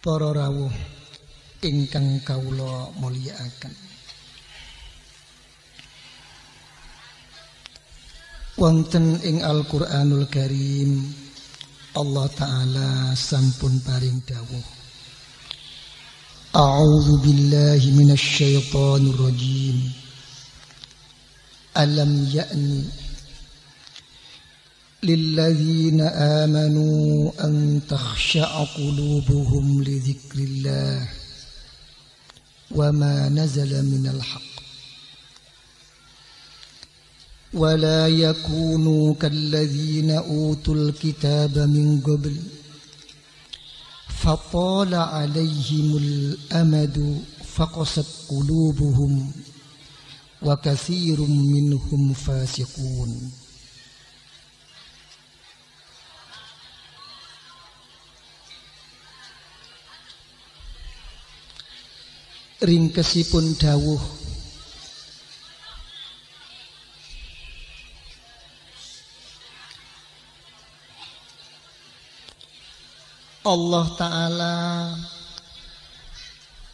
para rawuh ingkang kawula mulyakaken. Wonten ing Al-Qur'anul Karim Allah taala sampun paring dawuh. A'udzu billahi minasy syaithanir rajim Alam ya'ni للذين آمنوا أن تخشع قلوبهم لذكر الله وما نزل من الحق. ولا يكونوا كالذين أوتوا الكتاب من قبل فطال عليهم الأمد فقست قلوبهم وكثير منهم فاسقون. Ringkesipun dawuh. Allah taala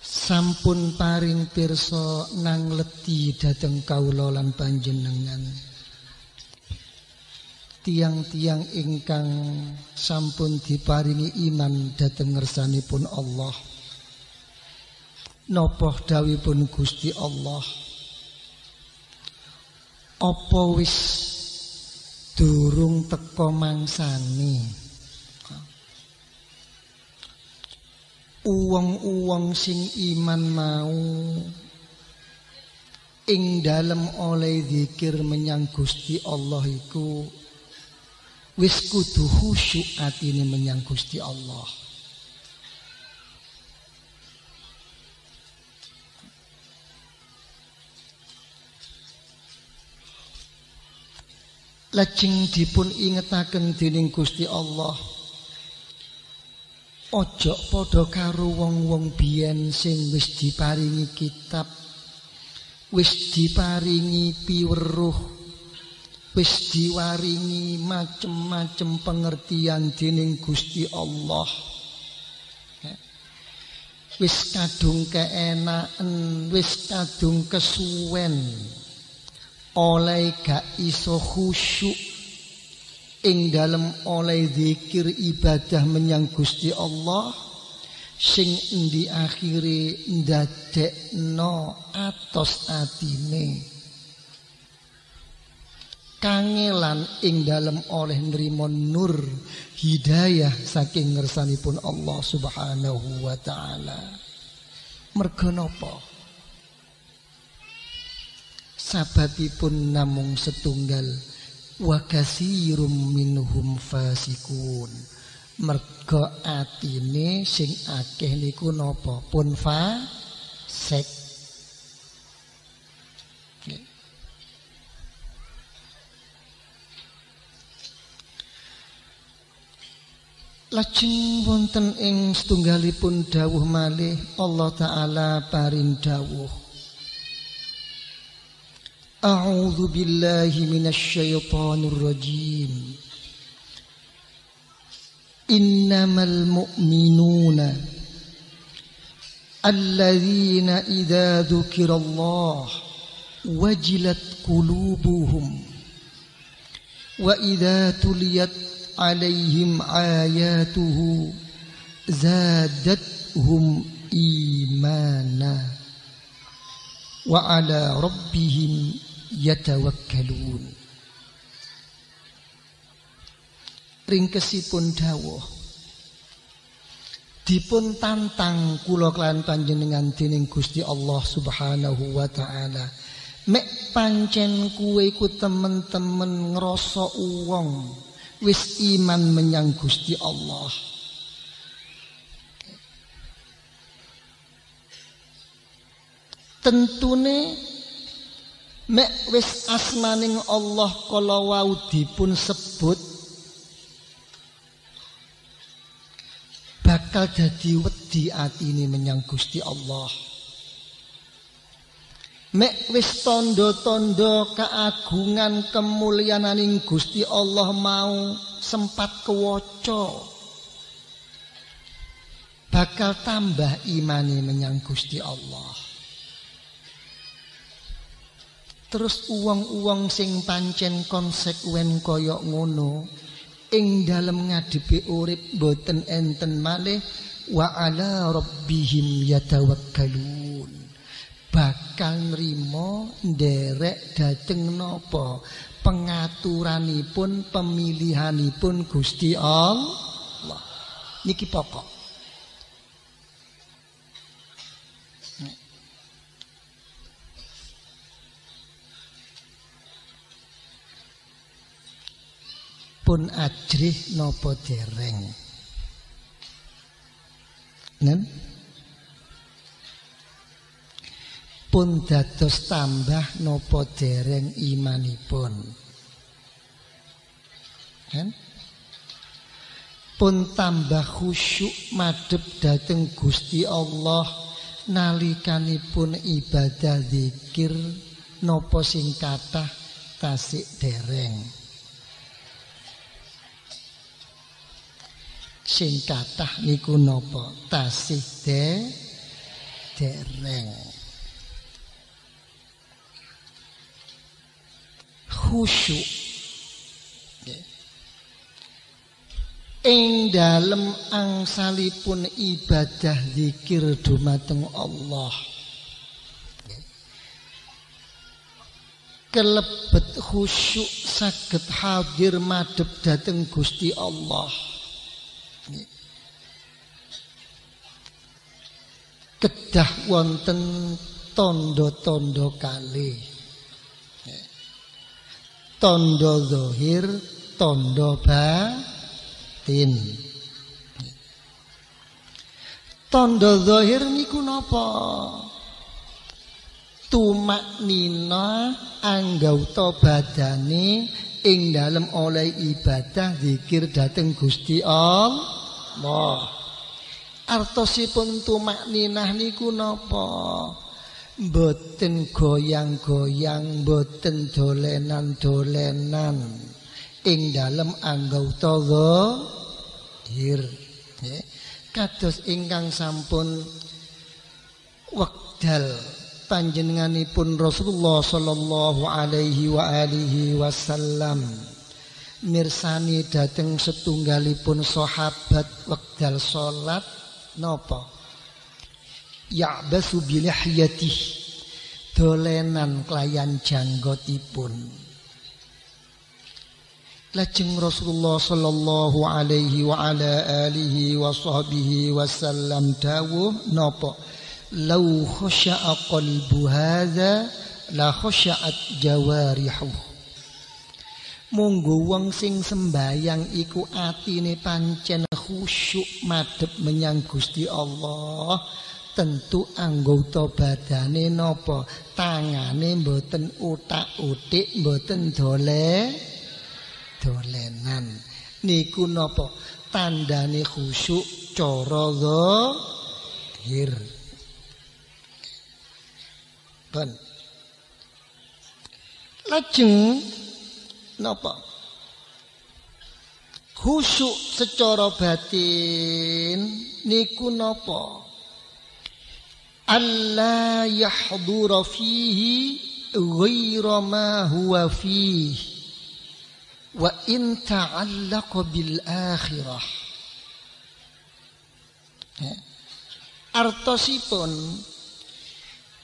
sampun paring pirsa nang leti dhateng kawula lan panjenengan. Tiang-tiang ingkang sampun diparingi iman dhateng ngersanipun Allah Napa dawuhipun Gusti Allah? Apa wis durung teka mangsane? Uwong-uwong sing iman mau ing dalem oleh zikir menyang Gusti Allah iku wis kudu khusyuk atine menyang Gusti Allah lajeng dipun ingetaken dening Gusti Allah. Ojo padha karo wong-wong biyen sing wis diparingi kitab wis diparingi piweruh wis diwaringi macem-macem pengertian dening Gusti Allah. Wis kadung keenaken wis kadung kesuwen oleh gak iso khusyuk. Ing dalam oleh zikir ibadah menyang Gusti Allah sing di akhire ndadekno atos atine. Kangelan ing dalam oleh nrimo nur hidayah saking ngersanipun Allah Subhanahu wa taala. Mergo napa sababipun namung setunggal wa katsirum minhum fasikun. Mergo atine sing akeh niku napa? Pun fasik Lajeng wonten ing setunggalipun dawuh malih Allah taala paring dawuh أعوذ بالله من الشيطان الرجيم. إنما المؤمنون الذين إذا ذكر الله وجلت قلوبهم وإذا تليت عليهم آياته زادتهم إيمانا وعلى ربهم yatawakkalun. Ringkesipun dawuh dipun tantang kula kelan panjenengan dening Gusti Allah Subhanahu wa taala. Mek pancen kuwe iku temen-temen ngrasa uwong wis iman menyang Gusti Allah. Tentune mek wis asmaning Allah kala wau dipun sebut bakal dadi wedi atine menyang Gusti Allah mek wis tondo-tondo keagungan kemuliaaning Gusti Allah mau sempat kewaca bakal tambah imani menyang Gusti Allah. Terus uang-uang sing pancen konsekuen koyok ngono ing dalem ngadepi urip boten enten malih wa ala rabbihim yatawakkalun. Bakal nrimo nderek dhateng napa? Pengaturanipun pemilihanipun Gusti Allah. Niki pokok pun ajrih nopo dereng? Nen? Pun dados tambah nopo dereng imanipun? Kan pun tambah khusyuk madep dateng Gusti Allah nalikanipun ibadah zikir nopo sing kathah tasik dereng sing kathah niku napa? Tasih de dereng. Khusyuk. Ing dalem angsalipun ibadah zikir dumateng Allah. Kelebet khusyuk saged hadir madhep dhateng Gusti Allah kedah wonten tondo-tondo kali tondo zohir tondo batin. Tondo zohir niku napa? Tumak nina anggauta badane ing dalem oleh ibadah zikir dateng Gusti Allah artosipun tumak ninah niku napa? Mboten goyang-goyang mboten dolenan-dolenan. Ing dalem anggauta zahir kados ingkang sampun wekdal panjenenganipun Rasulullah sallallahu alaihi wa alihi wasallam. Mirsani dateng setunggalipun sahabat wekdal salat napa? Ya'basu bilihyati dolenan kelayan janggotipun. Lajeng Rasulullah sallallahu alaihi wa ala alihi wa sahbihi wasallam dawuh napa? Lau khusya'a qalbu hadha La khusya'at jawarihu Munggu wong sing sembayang iku atine pancen khusyuk madhep menyang Gusti Allah. Tentu anggota badane napa? Tangane mboten utak-utik mboten dole dolenan. Niku napa? Tandane khusyuk cara zahir Bon. Lajeng napa? Khusyuk secara batin niku napa? Allah yahdura fihi ghaira ma huwa fihi wa in ta'allaqa bil akhirah. Artosipun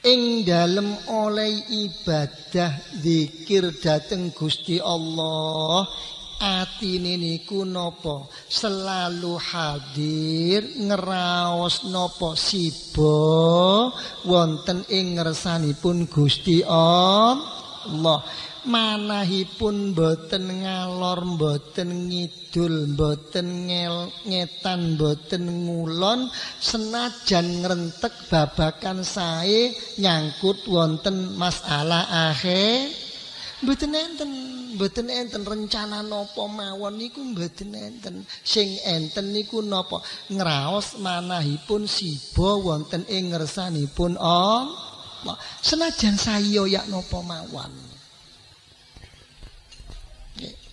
ing dalem oleh ibadah zikir dateng Gusti Allah atine niku napa? Selalu hadir ngeraos napa siba wonten ing ngersanipun Gusti Allah manahipun boten ngalor boten ngidul boten ngel ngetan boten ngulon senajan ngrentek babakan sae nyangkut wonten masalah akhir boten enten boten enten rencana napa mawon niku boten enten. Sing enten niku napa? Ngraos manahipun siba wonten ing ngersanipun Allah senajan saya yak napa mawon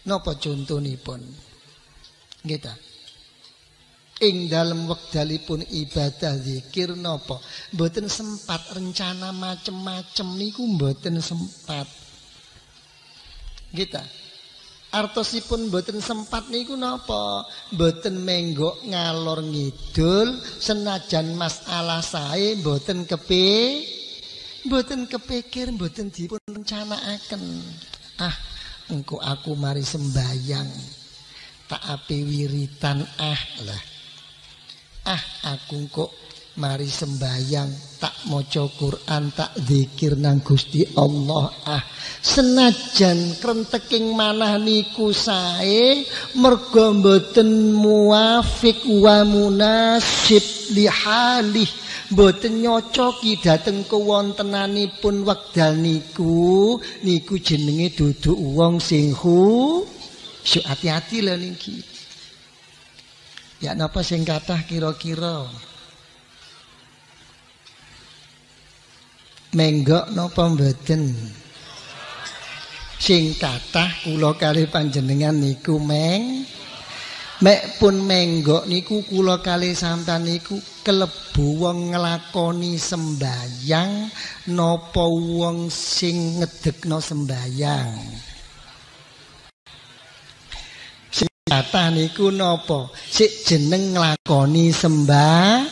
Napa contonipun? Nggih ta? ing dalam wekdalipun ibadah zikir napa? Mboten sempat rencana macem-macem niku mboten sempat. Kita artosipun mboten sempat niku napa? Mboten menggok ngalor ngidul senajan masalah sae mboten kepe mboten kepikir mboten dipun rencanakaken ah engko aku mari sembayang. Tak api wiritan ah lah. Ah aku kok mari sembayang. Tak maca Quran tak zikir nang Gusti Allah ah. Senajan krenteking manah niku sae mergo mboten muafik wa munasib li halih mboten nyocoki dhateng kewontenanipun wekdal niku. Niku jenenge duduk wong sing hu. Hati-hati lho niki. Ya napa sing kathah kira-kira? Menggok napa mboten? Sing kathah kula kali panjenengan niku meng. Mek pun menggok niku kula kali sampean niku kelebu wong nglakoni sembayang napa wong sing ngedekno sembayang. Kata niku napa? Sik jeneng nglakoni sembah,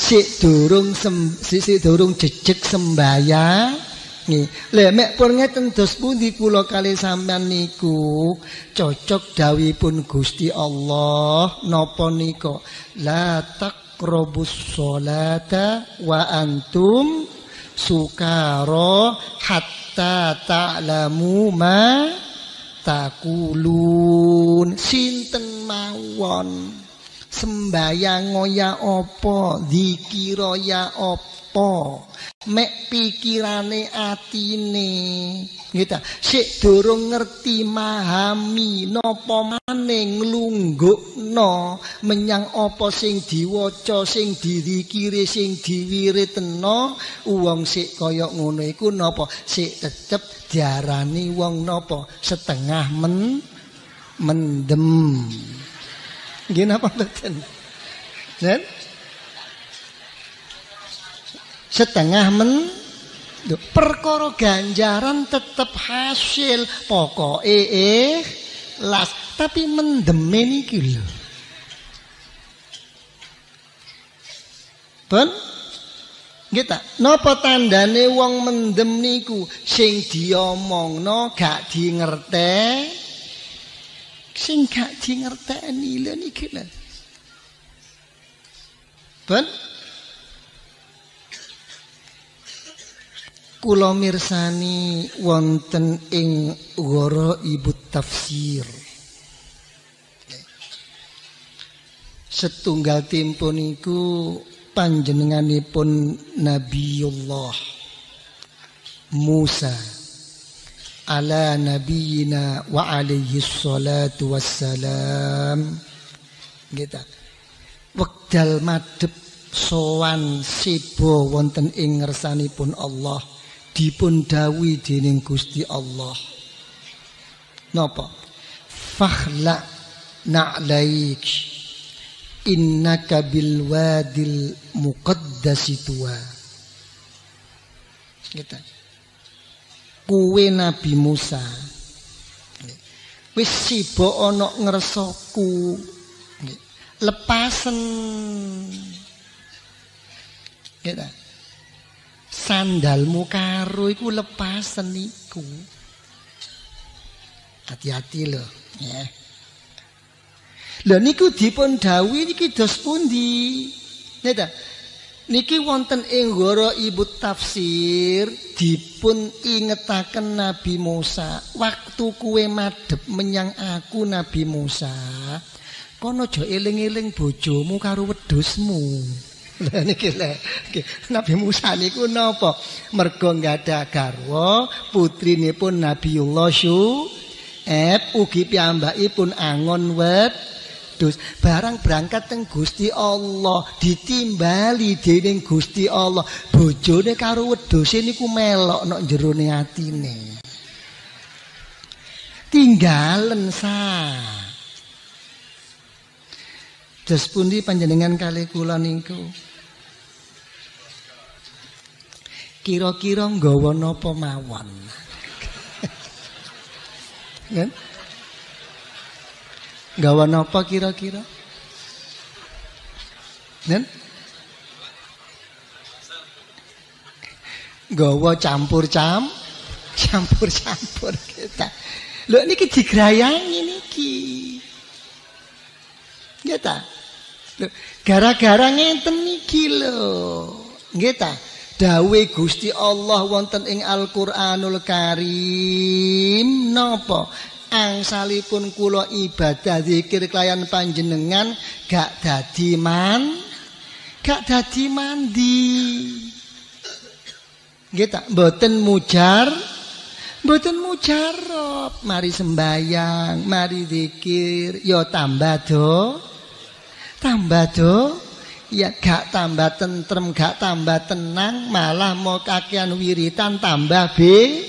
sik durung sem, sik durung jejeg sembayang. Nggih. Lha mek pun ngeten dos pundi kali sampean niku cocok dawuhipun Gusti Allah napa nika? La taqrabus sholata wa antum sukara hatta ta'lamu ma takulun sinten mawon? Sembayang ya apa? Dikira ya apa mek pikirane atine. Gitu sik durung ngerti mahami napa maning nglunggukno menyang apa sing diwaca sing didikire sing diwiritno wong sik kaya ngono iku napa? Sik tetep diarani wong napa? Setengah men mendem. Nggih napa mboten setengah men perkara ganjaran tetep hasil. Pokoke eh las. Tapi mendeme niki lho. Pun? Kita napa tandane wong mendem niku? Sing diomongno gak di ngerti sing gak di ngerteni lho niki lho. Pun kula mirsani wonten ing wara ibu tafsir. Setunggal tempo niku panjenenganipun Nabiullah Musa ala nabiyina wa alaihi salatu wassalam. Kita wekdal madhep sowan sibo wonten ing ngersanipun Allah dipun dawi dening Gusti Allah. Napa? Fakhla na'laik innaka bil wadil muqaddasi tuwa. Kita. Kuwe Nabi Musa. Wis sibo ana ngersaku. Lepasen. Kita sandalmu karo iku lepasen iku. Hati-hati lho, ya. Lah niku dipun dawuhi niki dos pundi? Neta. Niki wonten ing goro ibu tafsir dipun ingetaken Nabi Musa waktu kue madhep menyang aku Nabi Musa kono aja eling-eling bojomu karo wedhusmu Lah niki lek Nabi Musa niku napa? Mergo ada garwa putrinipun Nabiullah Syu'aib ugi piyambakipun angon wedhus. Barang berangkat teng Gusti Allah ditimbali dening Gusti Allah. Bojone karo wedhuse niku melok nok jerone atine. Tinggalen sa. Dos pundi panjenengan kali kula niku? Kira-kira nggawa napa mawon? Ya? Nggawa napa kira-kira? Nen? Gawa campur cam, campur-campur kita. Lho niki digrayangi niki. Nggih ta? Gara-gara ngenten niki lho. Nggih ta? Dawe Gusti Allah wonten ing Al-Qur'anul Karim napa? Angsalipun kula ibadah zikir kelayan panjenengan gak dadi man gak dadi mandi. Nggih tak mboten mujar Mboten mujarab, mari sembayang, mari zikir, ya tambah do. Tambah do. Ya gak tambah tentrem, gak tambah tenang, malah mau kakean wiritan tambah be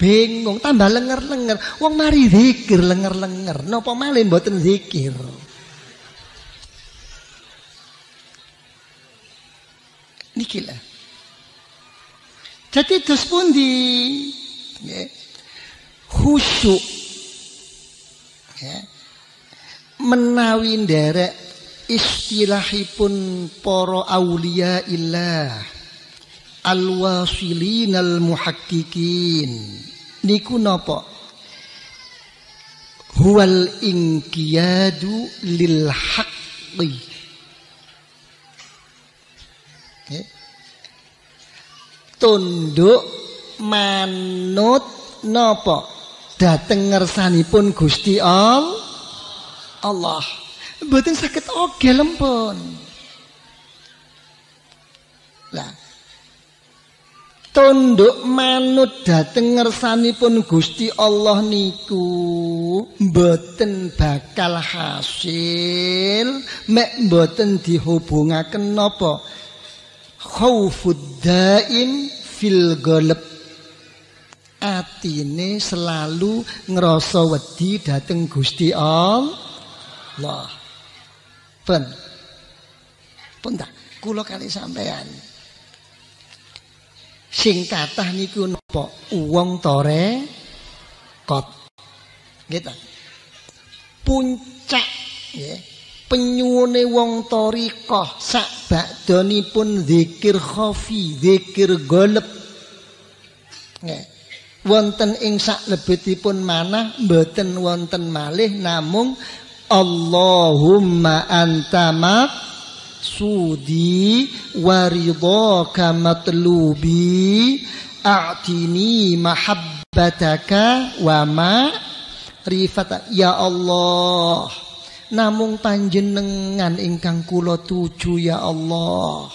bingung, tambah lenger-lenger. Wong mari zikir lenger-lenger, napa malih mboten zikir. Niki lah. Jadi terus pundi ya, khusyuk menawi derek istilahipun para aulia illah alwasilin almuhaqqiqin niku napa? Huwal inqiyadu lil haqqi. Ya. tunduk manut napa? Dateng ngersanipun Gusti Allah mboten saged oge lempun lah tunduk manut dateng ngersanipun Gusti Allah niku mboten bakal hasil. Mek mboten dihubungaken napa? Khaufud daim fil ghalab. Atine selalu ngerasa dateng Gusti Allah. Pun. Pun tak kula kali sampean. Sing kathah niku napa? Wong tore kot. Gitu. Puncak ya. Penyuwune wong torikoh sak bakdonipun zikir khafi, zikir golep. Nggih wonten ing saklebetipun manah mboten wonten malih namung Allahumma anta sudi waridhaka matlubi a'tini mahabbataka wa ma rifata. Ya Allah namung panjenengan ingkang kula tuju ya Allah.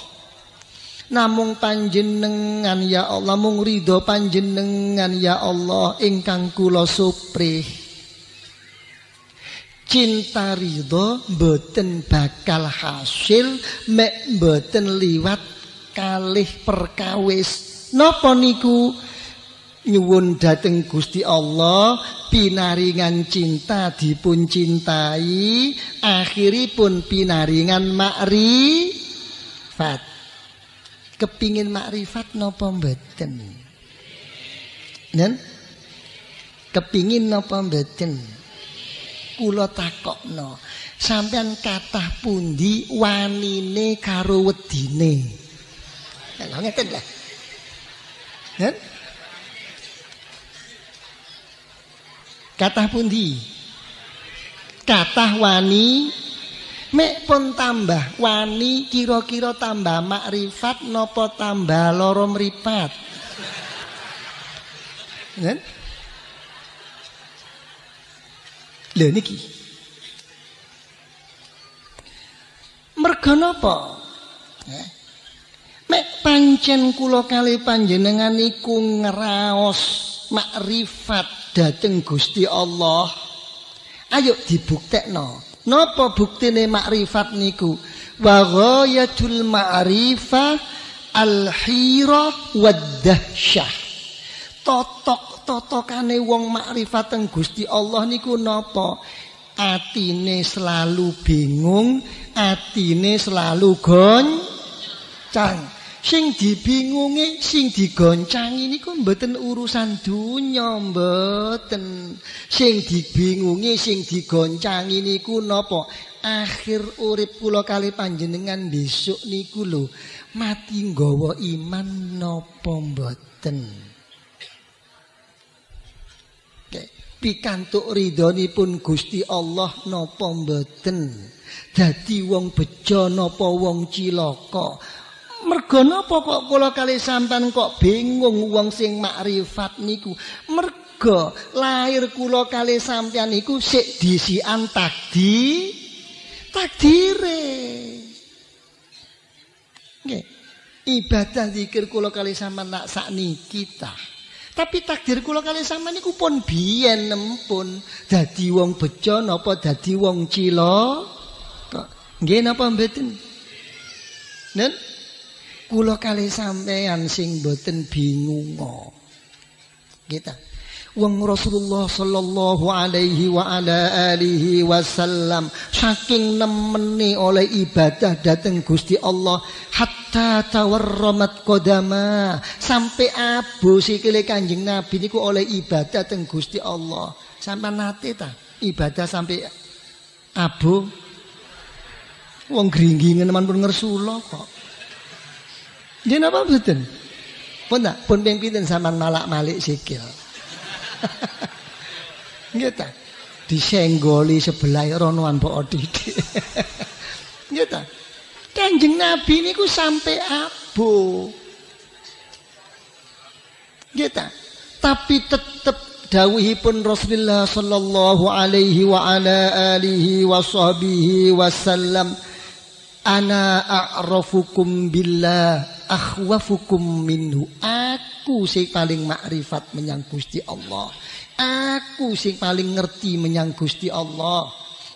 Namung panjenengan ya Allah. Mung ridho panjenengan ya Allah ingkang kula suprih cinta ridho mboten bakal hasil mek mboten liwat kalih perkawis. Napa niku? Nyuwun dhateng Gusti Allah pinaringan cinta dipun cintai akhiripun pinaringan makrifat. Kepingin makrifat napa mboten? Nen? Kepingin napa mboten kula takokno. Sampean kathah pundi wanine karo wedine? Lha ngeten lah. Nen kathah pundi? Kathah wani? Mek pun tambah wani kira-kira tambah makrifat nopo tambah loro mripat. Kan? Lho niki. Merga napa? Eh? Mek pancen kula kali panjenengan iku ngraos makrifat dhateng Gusti Allah. Ayo dibuktekno. Napa buktine makrifat niku? Wa ghayatul ma'rifah al-hira wad-dahsyah. Totok totokane wong makrifat teng Gusti Allah niku napa? atine selalu bingung, atine selalu goncang. Sing dibingungi, sing digoncangi niku mboten urusan dunya mboten. Sing dibingungi, sing digoncangi niku napa? Akhir urip kula kali panjenengan besok niku lho mati nggawa iman napa mboten. Pikantuk ridhonipun Gusti Allah napa mboten? Dadi wong bejo napa wong cilaka? Mergo napa kok kula kali sampean kok bingung wong sing makrifat niku? Mergo lahir kula kali sampean niku sik disian takdi takdire. Nggih. Ibadah zikir kula kali sampean nak sakniki ta Tapi takdir kula kali sama niku pun biyen nempun dadi wong bejo napa dadi wong cila. Kok nggih napa mboten? Nen kula kali sampean sing mboten bingung. Kita wong Rasulullah sallallahu alaihi wa ala alihi wasallam saking nemeni oleh ibadah dateng Gusti Allah hatta tawarramat qadama sampai abu sikile Kanjeng Nabi niku oleh ibadah dateng Gusti Allah sampai nate ta ibadah sampai abu wong gringgingen man pun ngersula kok Jadi apa betul? Pun tak? Pun ping sampean malak-malik sikil. Nggih ta? Disenggoli sebelah ronoan mbok Odidi. Nggih ta? Kanjeng Nabi niku sampai abu. Nggih ta? Tapi tetep dawuhipun Rasulullah sallallahu alaihi wa ala alihi wa sahbihi wasallam ana a'rafukum billah akhwafukum minhu. Aku sing paling makrifat menyang Gusti Allah. Aku sing paling ngerti menyang Gusti Allah.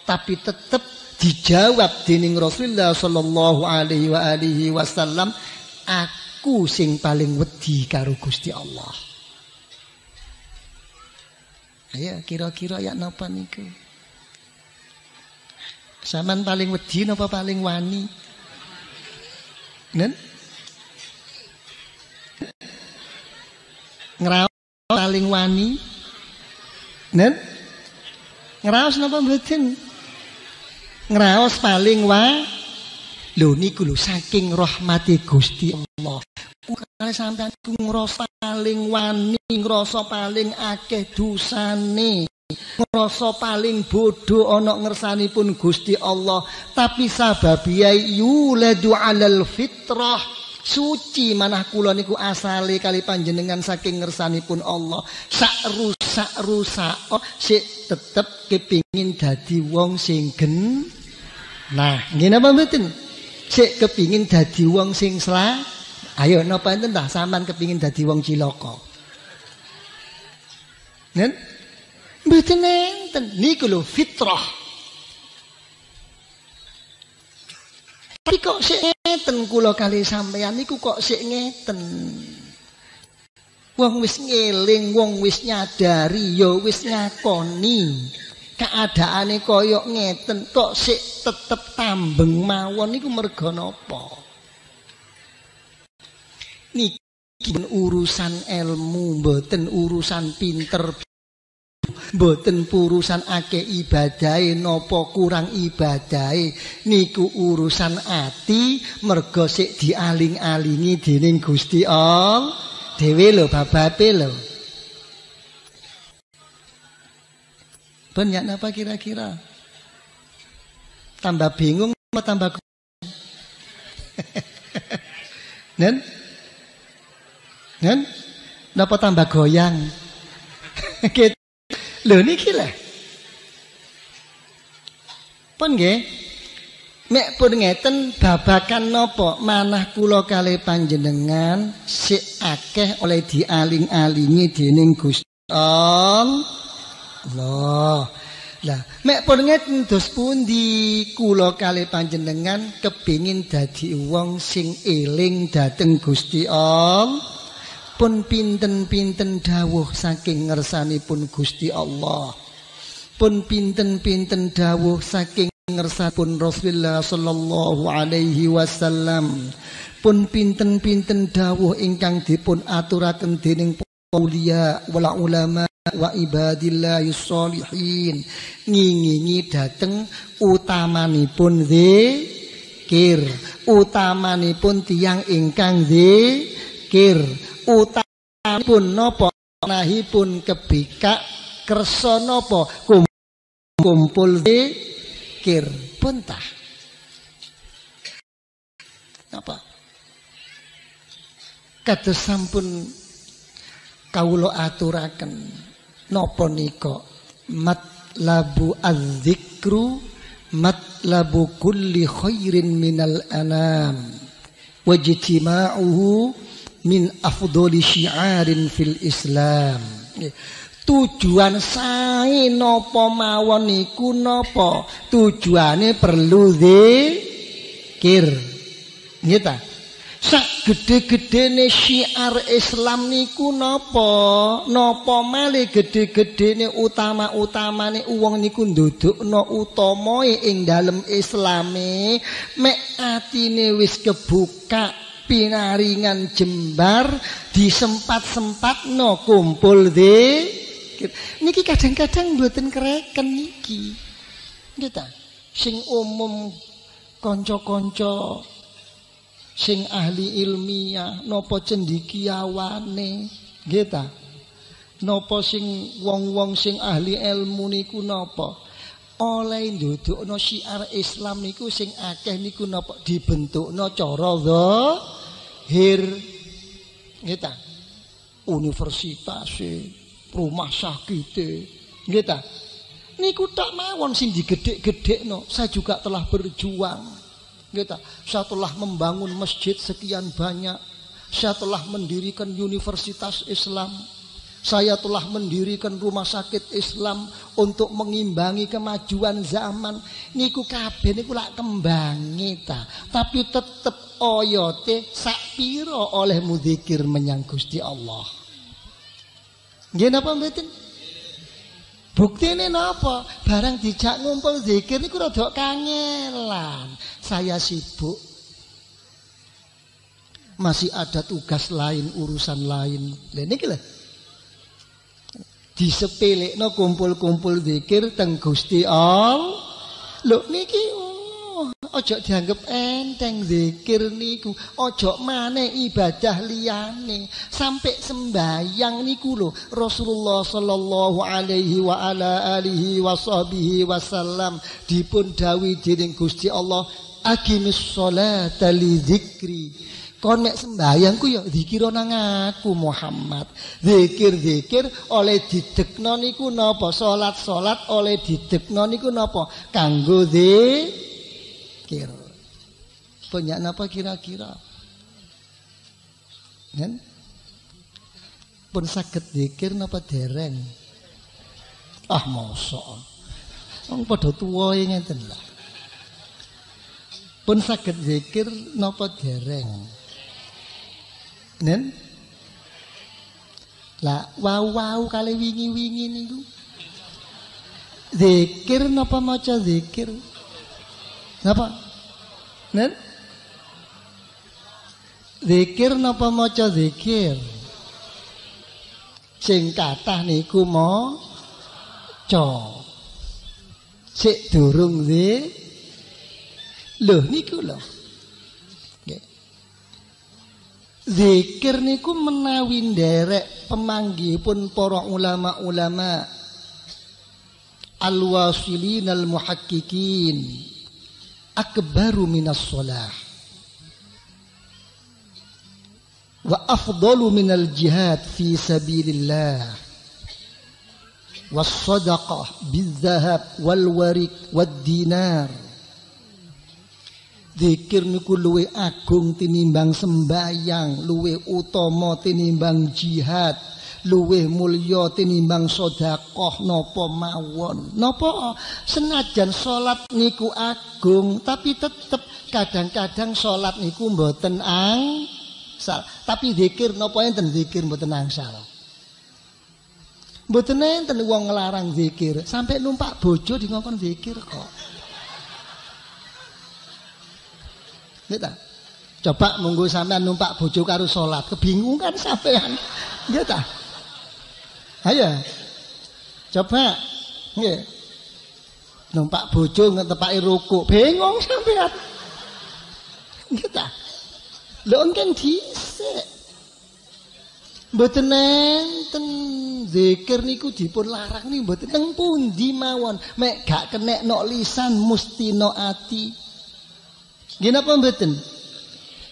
Tapi tetep dijawab dening Rasulullah sallallahu alaihi wa alihi wasallam aku sing paling wedi karo Gusti Allah. Ayo kira-kira ya napa niku? Saman paling wedi napa paling wani? Nen? Ngraos paling wani? Nen? Ngraos napa mboten? Ngraos paling wa Lho niku lho saking rahmati Gusti Allah. Kale sampeyan ku ngrasa paling wani, ngrasa paling akeh dosane. ngrasa paling bodoh ana ngersanipun Gusti Allah tapi sababiyai yuladu alal fitrah suci manah kula niku asale kali panjenengan saking ngersanipun Allah. Sak rusak rusak oh, sik tetep kepingin dadi wong sing gen. Nah ngene apa mboten? Sik kepingin dadi wong sing sla ayo napa enten ta? Sampean kepingin dadi wong cilaka. Nen? Mboten enten. Niku lho fitrah. Tapi kok sik ngeten kula kali sampeyan niku kok sik ngeten. Wong wis ngeling, wong wis nyadari, ya wis ngakoni. Keadaane kaya ngeten kok sik tetep tambeng mawon niku merga napa? Niki urusan ilmu, mboten urusan pinter mboten urusan akeh ibadahe napa kurang ibadahe niku urusan ati mergo sik dialing-alingi dening Gusti Allah dhewe lho babape lho banyak apa kira-kira tambah bingung apa tambah Nen? Nen? Napa tambah goyang? Gitu. Lho niki lho. Pun nggih. Mek pun ngeten babakan napa manah kula kali panjenengan sik akeh oleh dialing-alingi dening Gusti Allah. Lah, mek pun ngeten dos pundi kula kali panjenengan kepingin dadi wong sing eling dhateng Gusti Allah. Pun pinten-pinten dawuh saking ngersanipun Gusti Allah. pun pinten-pinten dawuh saking ngersapun Rasulullah sallallahu alaihi wasallam. Pun pinten-pinten dawuh ingkang dipun aturaken dening auliya wala ulama wa ibadillah sholihin ngingingi dateng utamanipun zikir utamanipun tiang ingkang zikir utamanipun napa? Nahipun kebikak kersa napa? Kumpul zikir puntah apa kados sampun kawula aturaken napa nika? Matlabu az-zikru matlabu kulli khairin minal anam wajtima'uhu min afdoli syiarin fil islam. Tujuan sae napa mawon niku napa? Tujuane perlu zikir. Nggih ta? Sak gede-gedene syiar Islam niku napa? Napa male gede-gedene utama-utamane wong niku ndudukno utamae ing dalem Islame? Mek atine wis kebuka pinaringan jembar disempat-sempatno kumpul de niki kadang-kadang mboten kereken niki. Ta? Sing umum kanca-kanca sing ahli ilmiah napa cendikiawane ta? Napa sing wong-wong sing ahli ilmu niku napa? Oleh ndudukno syiar Islam niku sing akeh niku napa? Dibentukno cara zahir nggih ta? Universitas rumah sakit nggih ta? Niku tak mawon sing digedhek-gedhekno saya juga telah berjuang nggih ta? Saya telah membangun masjid sekian banyak saya telah mendirikan universitas Islam saya telah mendirikan rumah sakit Islam untuk mengimbangi kemajuan zaman niku kabeh niku lak kembangi ta tapi tetep oyote sak piro oleh mudzikir menyang Gusti Allah Nggih napa mboten? Buktine napa? Barang dijak ngumpul zikir niku rada kangelan. Saya sibuk. Masih ada tugas lain, urusan lain. Lah niki lho. Disepelekno kumpul-kumpul zikir teng Gusti Allah. Lho niki ojo dianggap enteng zikir niku. Ojo maneh ibadah liyane. Sampai sembayang niku lho Rasulullah sallallahu alaihi wa ala alihi washabihi wasallam dipun dawuhi dening Gusti Allah aqimis sholata li zikri kon mek sembayang ku ya zikir nang aku Muhammad zikir-zikir oleh didekno niku napa salat-salat oleh didekno niku napa kanggo zikir zikir. Banyak apa kira-kira? Kan? Pun sakit zikir napa dereng? Ah mosok. Wong padha tuwa ngeten lah. Pun sakit zikir napa dereng? Nên là wow wow kali wingi-wingi niku. Zikir napa maca zikir? Napa? Nen? Zikir napa maca zikir? Sing kathah niku maca. Sik durung zi. Lho niku lho. Zikir niku menawi nderek pemanggihipun para ulama-ulama. Al-wasilin al-muhaqqiqin akbaru minas sholah. Wa afdalu minal jihad fi sabilillah. Was sadaqah bizahab wal warik wad dinar Zikir niku luwe agung tinimbang sembayang, luwe utama tinimbang jihad, luwih mulya tinimbang sedekah napa mawon. Napa senajan salat niku agung tapi tetep kadang-kadang salat niku mboten angsal. Tapi zikir napa enten zikir mboten angsal. Mboten enten wong nglarang zikir, sampai numpak bojo di ngongkon zikir kok. Nggih Coba monggo sampean numpak bojo karo salat, kebingungan sampean. Nggih ta? Ayo. Coba. Nggih. Numpak bojo ngetepaki ruku, bingung sampean. Nggih ta? Lho engken dhisik. Mboten enten zikir niku dipun larang niku mboten teng pundi mawon mek gak kenek nok lisan mesti nok ati. Nggih napa mboten?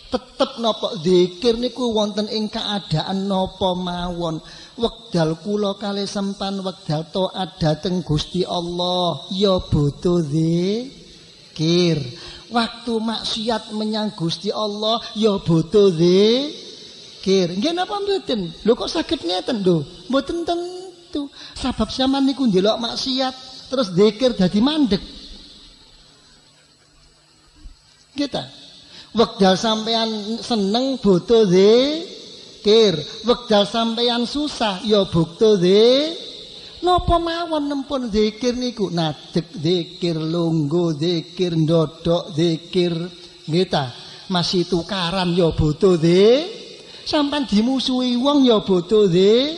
Tetep napa zikir niku wonten ing keadaan napa mawon. Wekdal kula kali sempan wekdal taat dhateng Gusti Allah ya butuh zikir. Waktu maksiat menyang Gusti Allah ya butuh zikir. Nggih napa mboten? Lho kok saged ngeten lho? Mboten tentu. Sebab sampean niku ndelok maksiat terus zikir dadi mandek. Kita. Wekdal sampean seneng butuh zikir, wekdal sampean susah ya butuh zikir. Napa mawon nempun zikir niku? Nadek zikir lungguh zikir ndodok zikir nggih masih tukaran ya butuh zikir sampan dimusuhi wong ya bodoh de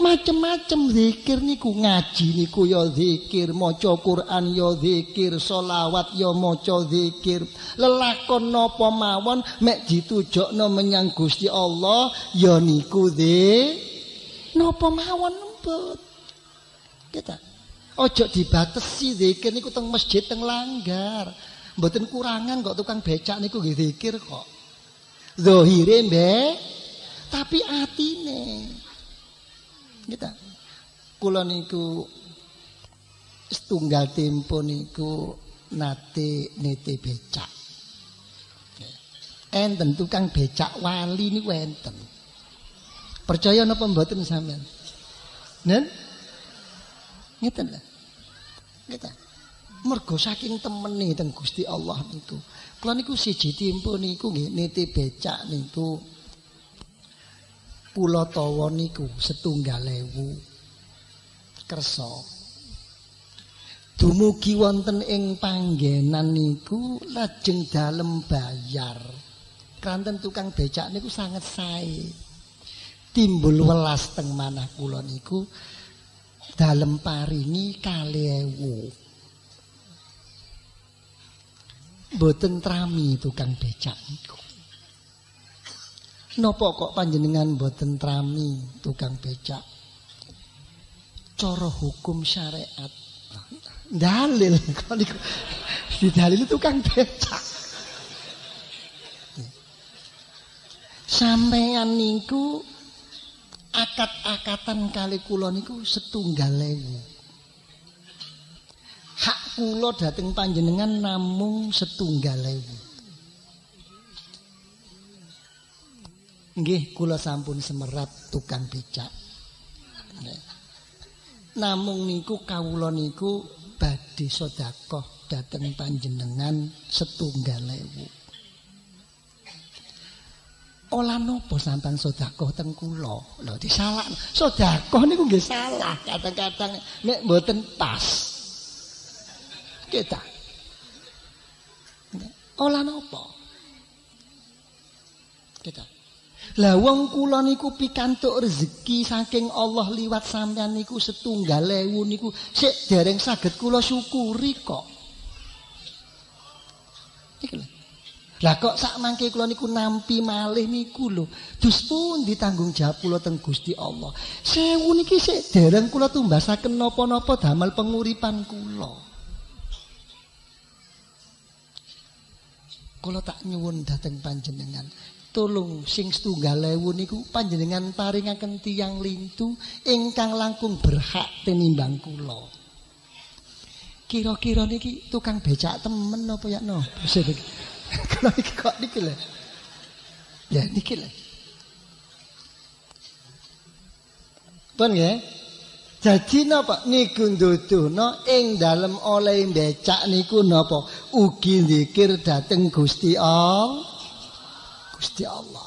macem-macem zikir niku ngaji niku ya zikir maca Quran ya zikir selawat ya maca zikir. Lelakon napa mawon mek ditujokno menyang Gusti Allah ya niku de napa mawon empet kita ojo dibatesi zikir niku teng masjid teng langgar. Mboten kurangan kok tukang becak niku nggih zikir kok. Zahire mbek. Tapi atine kita. Kula niku setunggal tempo niku nate nete becak. Enten tukang becak wali niku enten. Percaya napa mboten sampean? Nen? Ngeten lah kita mergo saking temene teng Gusti Allah niku. Kula niku siji tempo niku nggih nete becak niku Pulau tawa niku setunggal ewu kersa. Dumugi wonten ing panggenan niku lajeng dalem bayar. Kanten tukang becak niku sangat sae. Timbul welas teng manah kula niku dalem paringi kali ewu. Boten trami tukang becak niku Napa kok panjenengan boten trami tukang becak? Cara hukum syariat. Dalil kok niku didalil tukang becak. Sampeyan niku akad-akatan kali kula niku setunggal ewu. Hak kula dateng panjenengan namung setunggal ewu. Nggih, kula sampun semerat tukang becak. Namung niku kawula niku badhe sedekah dhateng panjenengan setunggal ewu. Ola napa sampean sedekah teng kula? Lho disalah. Sedekah niku nggih salah, kadang-kadang nek mboten pas. Kita. Ola napa? Kita. Lah wong kula niku pikantuk rezeki saking Allah liwat sampean niku setunggal ewu niku sik dereng saged kula syukuri kok. Iki lho. Lah kok sak mangke kula niku nampi malih niku lho. Dus pun ditanggung jawab kula teng Gusti Allah. Sewu niki sik dereng kula tumbasaken napa-napa damel penguripan kula. Kula tak nyuwun dhateng panjenengan. Tolong sing setunggal ewu niku panjenengan paringaken tiyang lintu ingkang langkung berhak tinimbang kula. Kira-kira niki tukang becak temen apa ya no? Kalau iki kok niki lho. Ya niki lho. Pun nggih. Jadi napa niku nduduhna ing dalem oleh becak niku napa ugi zikir dateng Gusti Allah. Gusti Allah.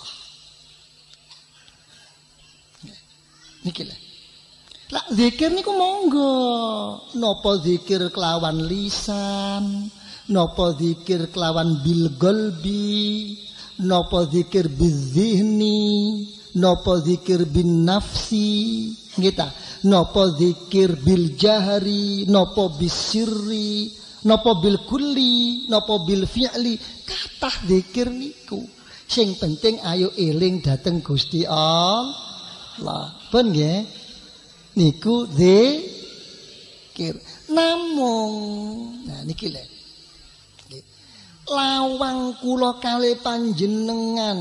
Niki lah. Lah zikir niku monggo. Napa zikir kelawan lisan, napa zikir kelawan bil golbi, napa zikir bizihni, napa zikir bin nafsi, ngita. Napa zikir bil jahri, napa bisirri, napa bil kulli, napa bil fi'li. Kathah zikir niku. Sing penting ayo eling dateng Gusti Allah. Ben nggih? niku zikir. Namung. Nah niki lho. Lawang kula kali panjenengan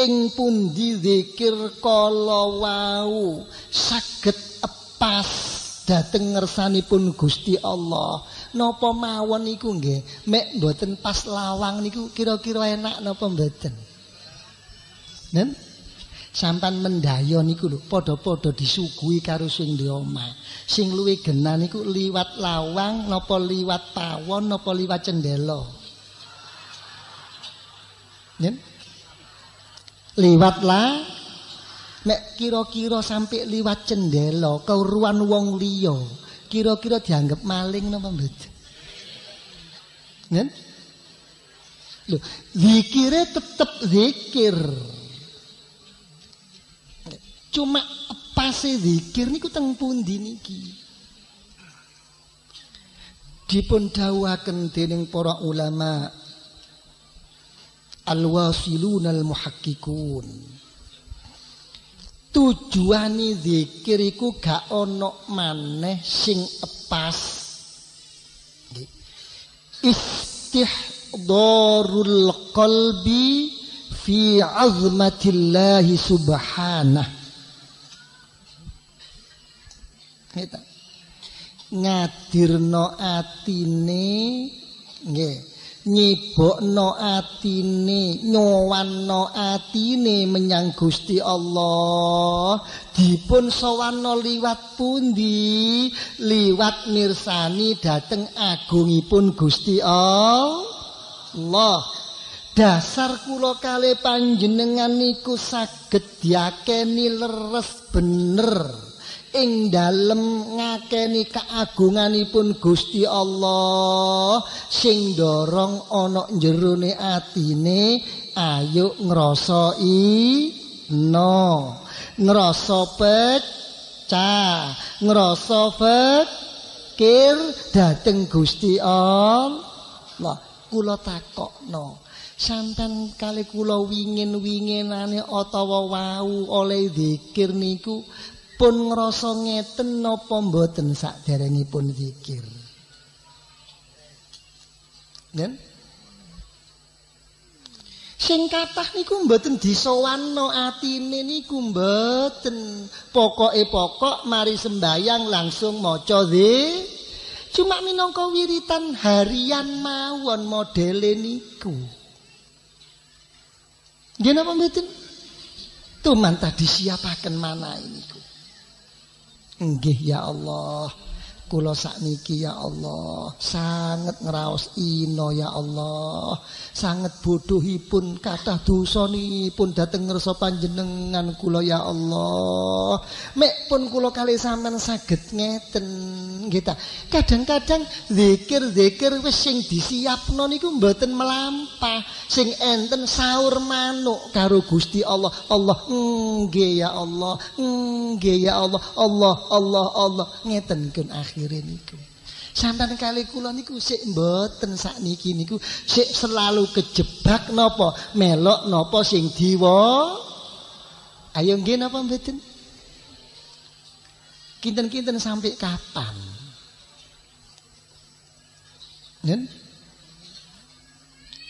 ing pundi zikir kala wau saged epas dhateng ngersanipun Gusti Allah napa mawon niku nggih mek mboten pas lawang niku kira-kira enak napa mboten Nen? sampan mendayo niku lho padha-padha disuguhi karo sing di omah. Sing luwih genah niku liwat lawang napa liwat pawon napa liwat cendela. Yen liwat lah nek kira-kira sampai liwat cendela keuruan wong liya kira-kira dianggap maling napa mboten Nen Lho, zikire tetep zikir. Cuma pase zikir niku teng pundi niki. Dipun dawuhaken dening para ulama al-wasilun al-muhakkikun. Tujuane zikir iku gak ana maneh sing epas. Istihdarul qalbi fi azmatillahi subhanahu Ngeta. Ngadirno atine nggih. Nyibokno atine, nyowanno atine menyang Gusti Allah. Dipun sawanno liwat pundi? Liwat mirsani dhateng agungipun Gusti Allah. Dasar kula kale panjenengan niku saged diakeni leres bener. Ing dalem ngakeni keagunganipun Gusti Allah sing dorong ana jerone atine ayo ngrasa no. Ngrasa pecah ngrasa fikir dateng Gusti Allah. Kula takokno santen kali kula wingin-winginane utawa wau oleh zikir niku pun ngrasa ngeten napa mboten saderengipun zikir. Nen? Sing kathah niku mboten disowanno atine niku mboten. Pokoke pokok mari sembayang langsung maca zikir. Cuma minangka wiritan harian mawon modele niku. Nggih napa mboten? Tuman tadi siapaken mana ini Nggih ya Allah. Kula sakniki ya Allah sangat ngraos ino ya Allah. Sangat bodohipun kathah dosanipun dhateng ngersa panjenengan kula ya Allah. Mek pun kula kali sampean saged ngeten nggih Kadang-kadang zikir-zikir wis sing disiapno niku mboten melampah. Sing enten sahur manuk karo Gusti Allah. Allah nggih ya Allah. Nggih ya Allah. Allah Allah Allah ngeten kun akhire niku. Sampeyan kali kula niku sik mboten sakniki niku sik selalu kejebak napa melok napa sing diwa Ayo nggih napa mboten Kinten-kinten sampai kapan Nen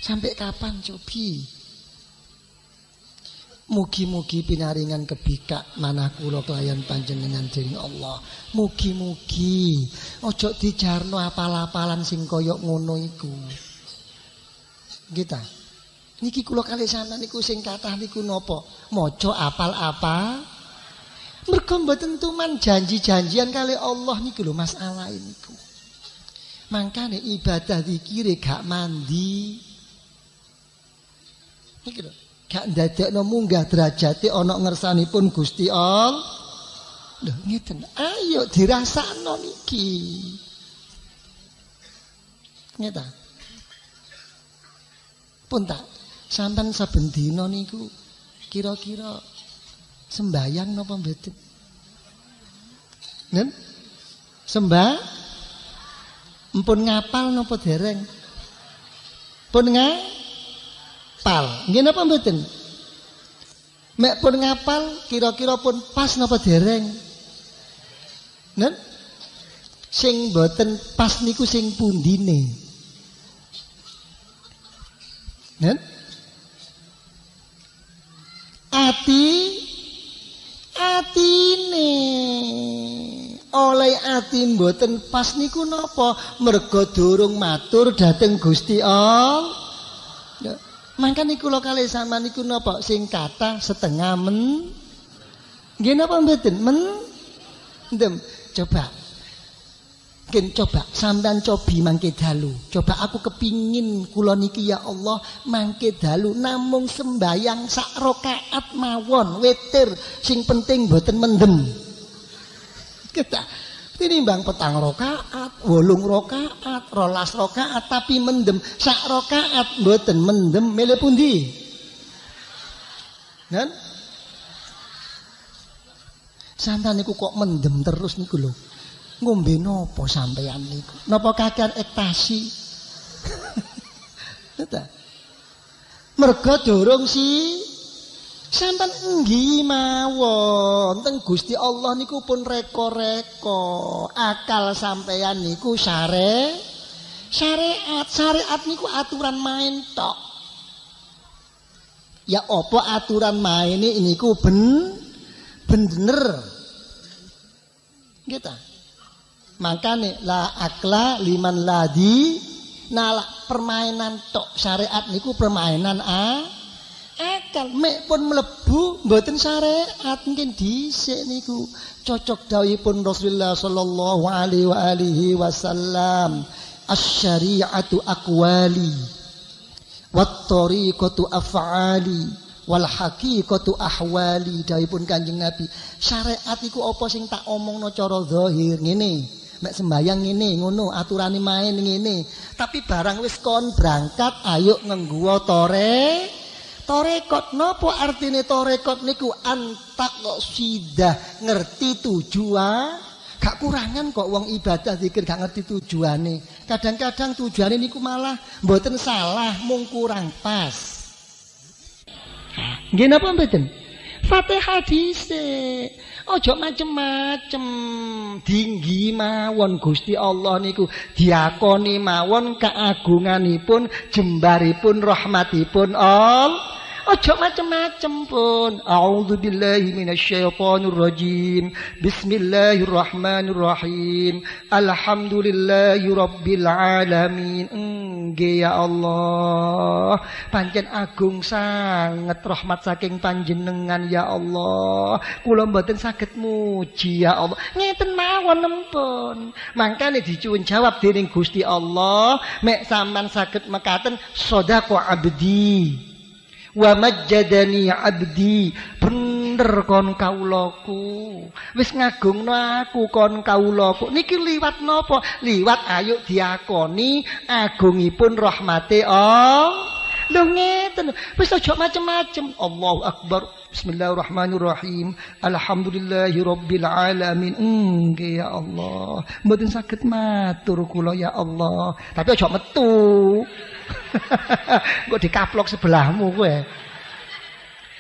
Sampai kapan cobi Mugi-mugi pinaringan kebikak manah kula kelayan panjenengan dening Allah. Mugi-mugi aja dijarno apal-apalan sing kaya ngono iku. Niki kula kali sana niku sing kathah niku napa? Maca apal-apa. Mergo mboten tuman janji-janjian kali Allah niku lho masalah niku. Mangkane ibadah zikire gak mandi. Niki lho. gak ndadekno munggah derajate ana ngersanipun Gusti Allah. Lho ngeten. Ayo dirasakno niki. Ngeta. Pun tak sampean saben dina niku kira-kira sembayang napa mboten? Nen? Sembah? Mpun ngapal napa dereng? Pun ngapal. Nggih napa mboten? Mek pun ngapal kira-kira pun pas napa dereng? Nen? Sing mboten pas niku sing pundine? Nen? Ati atine oleh ati mboten pas niku napa? Mergo durung matur dhateng Gusti Allah mangka niku kula kalih sama niku napa? Sing kata setengah men. Nggih napa mboten? Men? Ndem coba. Ken coba. Sampean cobi mangke dalu. Coba aku kepingin kula niki ya Allah mangke dalu. Namung sembayang sak rakaat mawon witir sing penting mboten mendem. Kita tinimbang petang rakaat, wolung rakaat, rolas rakaat tapi mendem sak rakaat mboten mendem milih pundi? Kan? Sampeyan niku kok mendem terus niku lho. ngombe nopo sampean niku? Napa kakean ektasi? Mergo durung si sampean enggi mawon teng Gusti Allah niku pun reko-reko. Akal sampean niku sare syariat. Syariat niku aturan main tok. Ya apa aturan main ini niku ben bener. Gitu. Makane la akla liman ladi nala permainan tok syariat niku permainan a akal mek pun mlebu mboten syariat mungkin dhisik niku. Cocok dawuhipun Rasulullah sallallahu alaihi wa alihi wasallam. Asy-syari'atu aqwali. Wat tariqatu af'ali. Wal haqiqatu ahwali. Dawuhipun Kanjeng Nabi. Syariat iku apa sing tak omongno cara zahir ngene? Mek sembayang ngene ngono aturane main ngene. Tapi barang wis kon berangkat ayo ngengguwa tore torekot nopo artine torekot niku? Antak sidah ngerti tujuan? Gak kurangan kok wong ibadah zikir gak ngerti tujuane. Kadang-kadang tujuane niku malah mboten salah mung kurang pas. Nggih napa mboten? Fatihah dhisik Ojo macem-macem. Tinggi mawon Gusti Allah niku diakoni mawon keagunganipun jembaripun rahmatipun Allah Ojo macem-macem pun. A'udzu billahi minasyaitonir rajim. Bismillahirrahmanirrahim. Alhamdulillahi rabbil alamin. Nggih ya Allah. Pancen agung sangat rahmat saking panjenengan ya Allah. Kula mboten saged muji ya Allah. Ngeten mawon nempun. Mangkane dicuwun jawab dening Gusti Allah, mek sampean saged mekaten sedekah abdi. Wa majjadani abdi. Bener kon kaulaku. Wis ngagungno aku kon kaulaku. Niki liwat napa? Liwat ayo diakoni agungipun rahmate Allah. Lho ngeten. Wis aja macem-macem. Allahu akbar. Bismillahirrahmanirrahim. Alhamdulillahi Rabbil Alamin. Nggih ya Allah. Mboten saged matur kula ya Allah. Tapi aja metu Kok dikaplok sebelahmu kowe.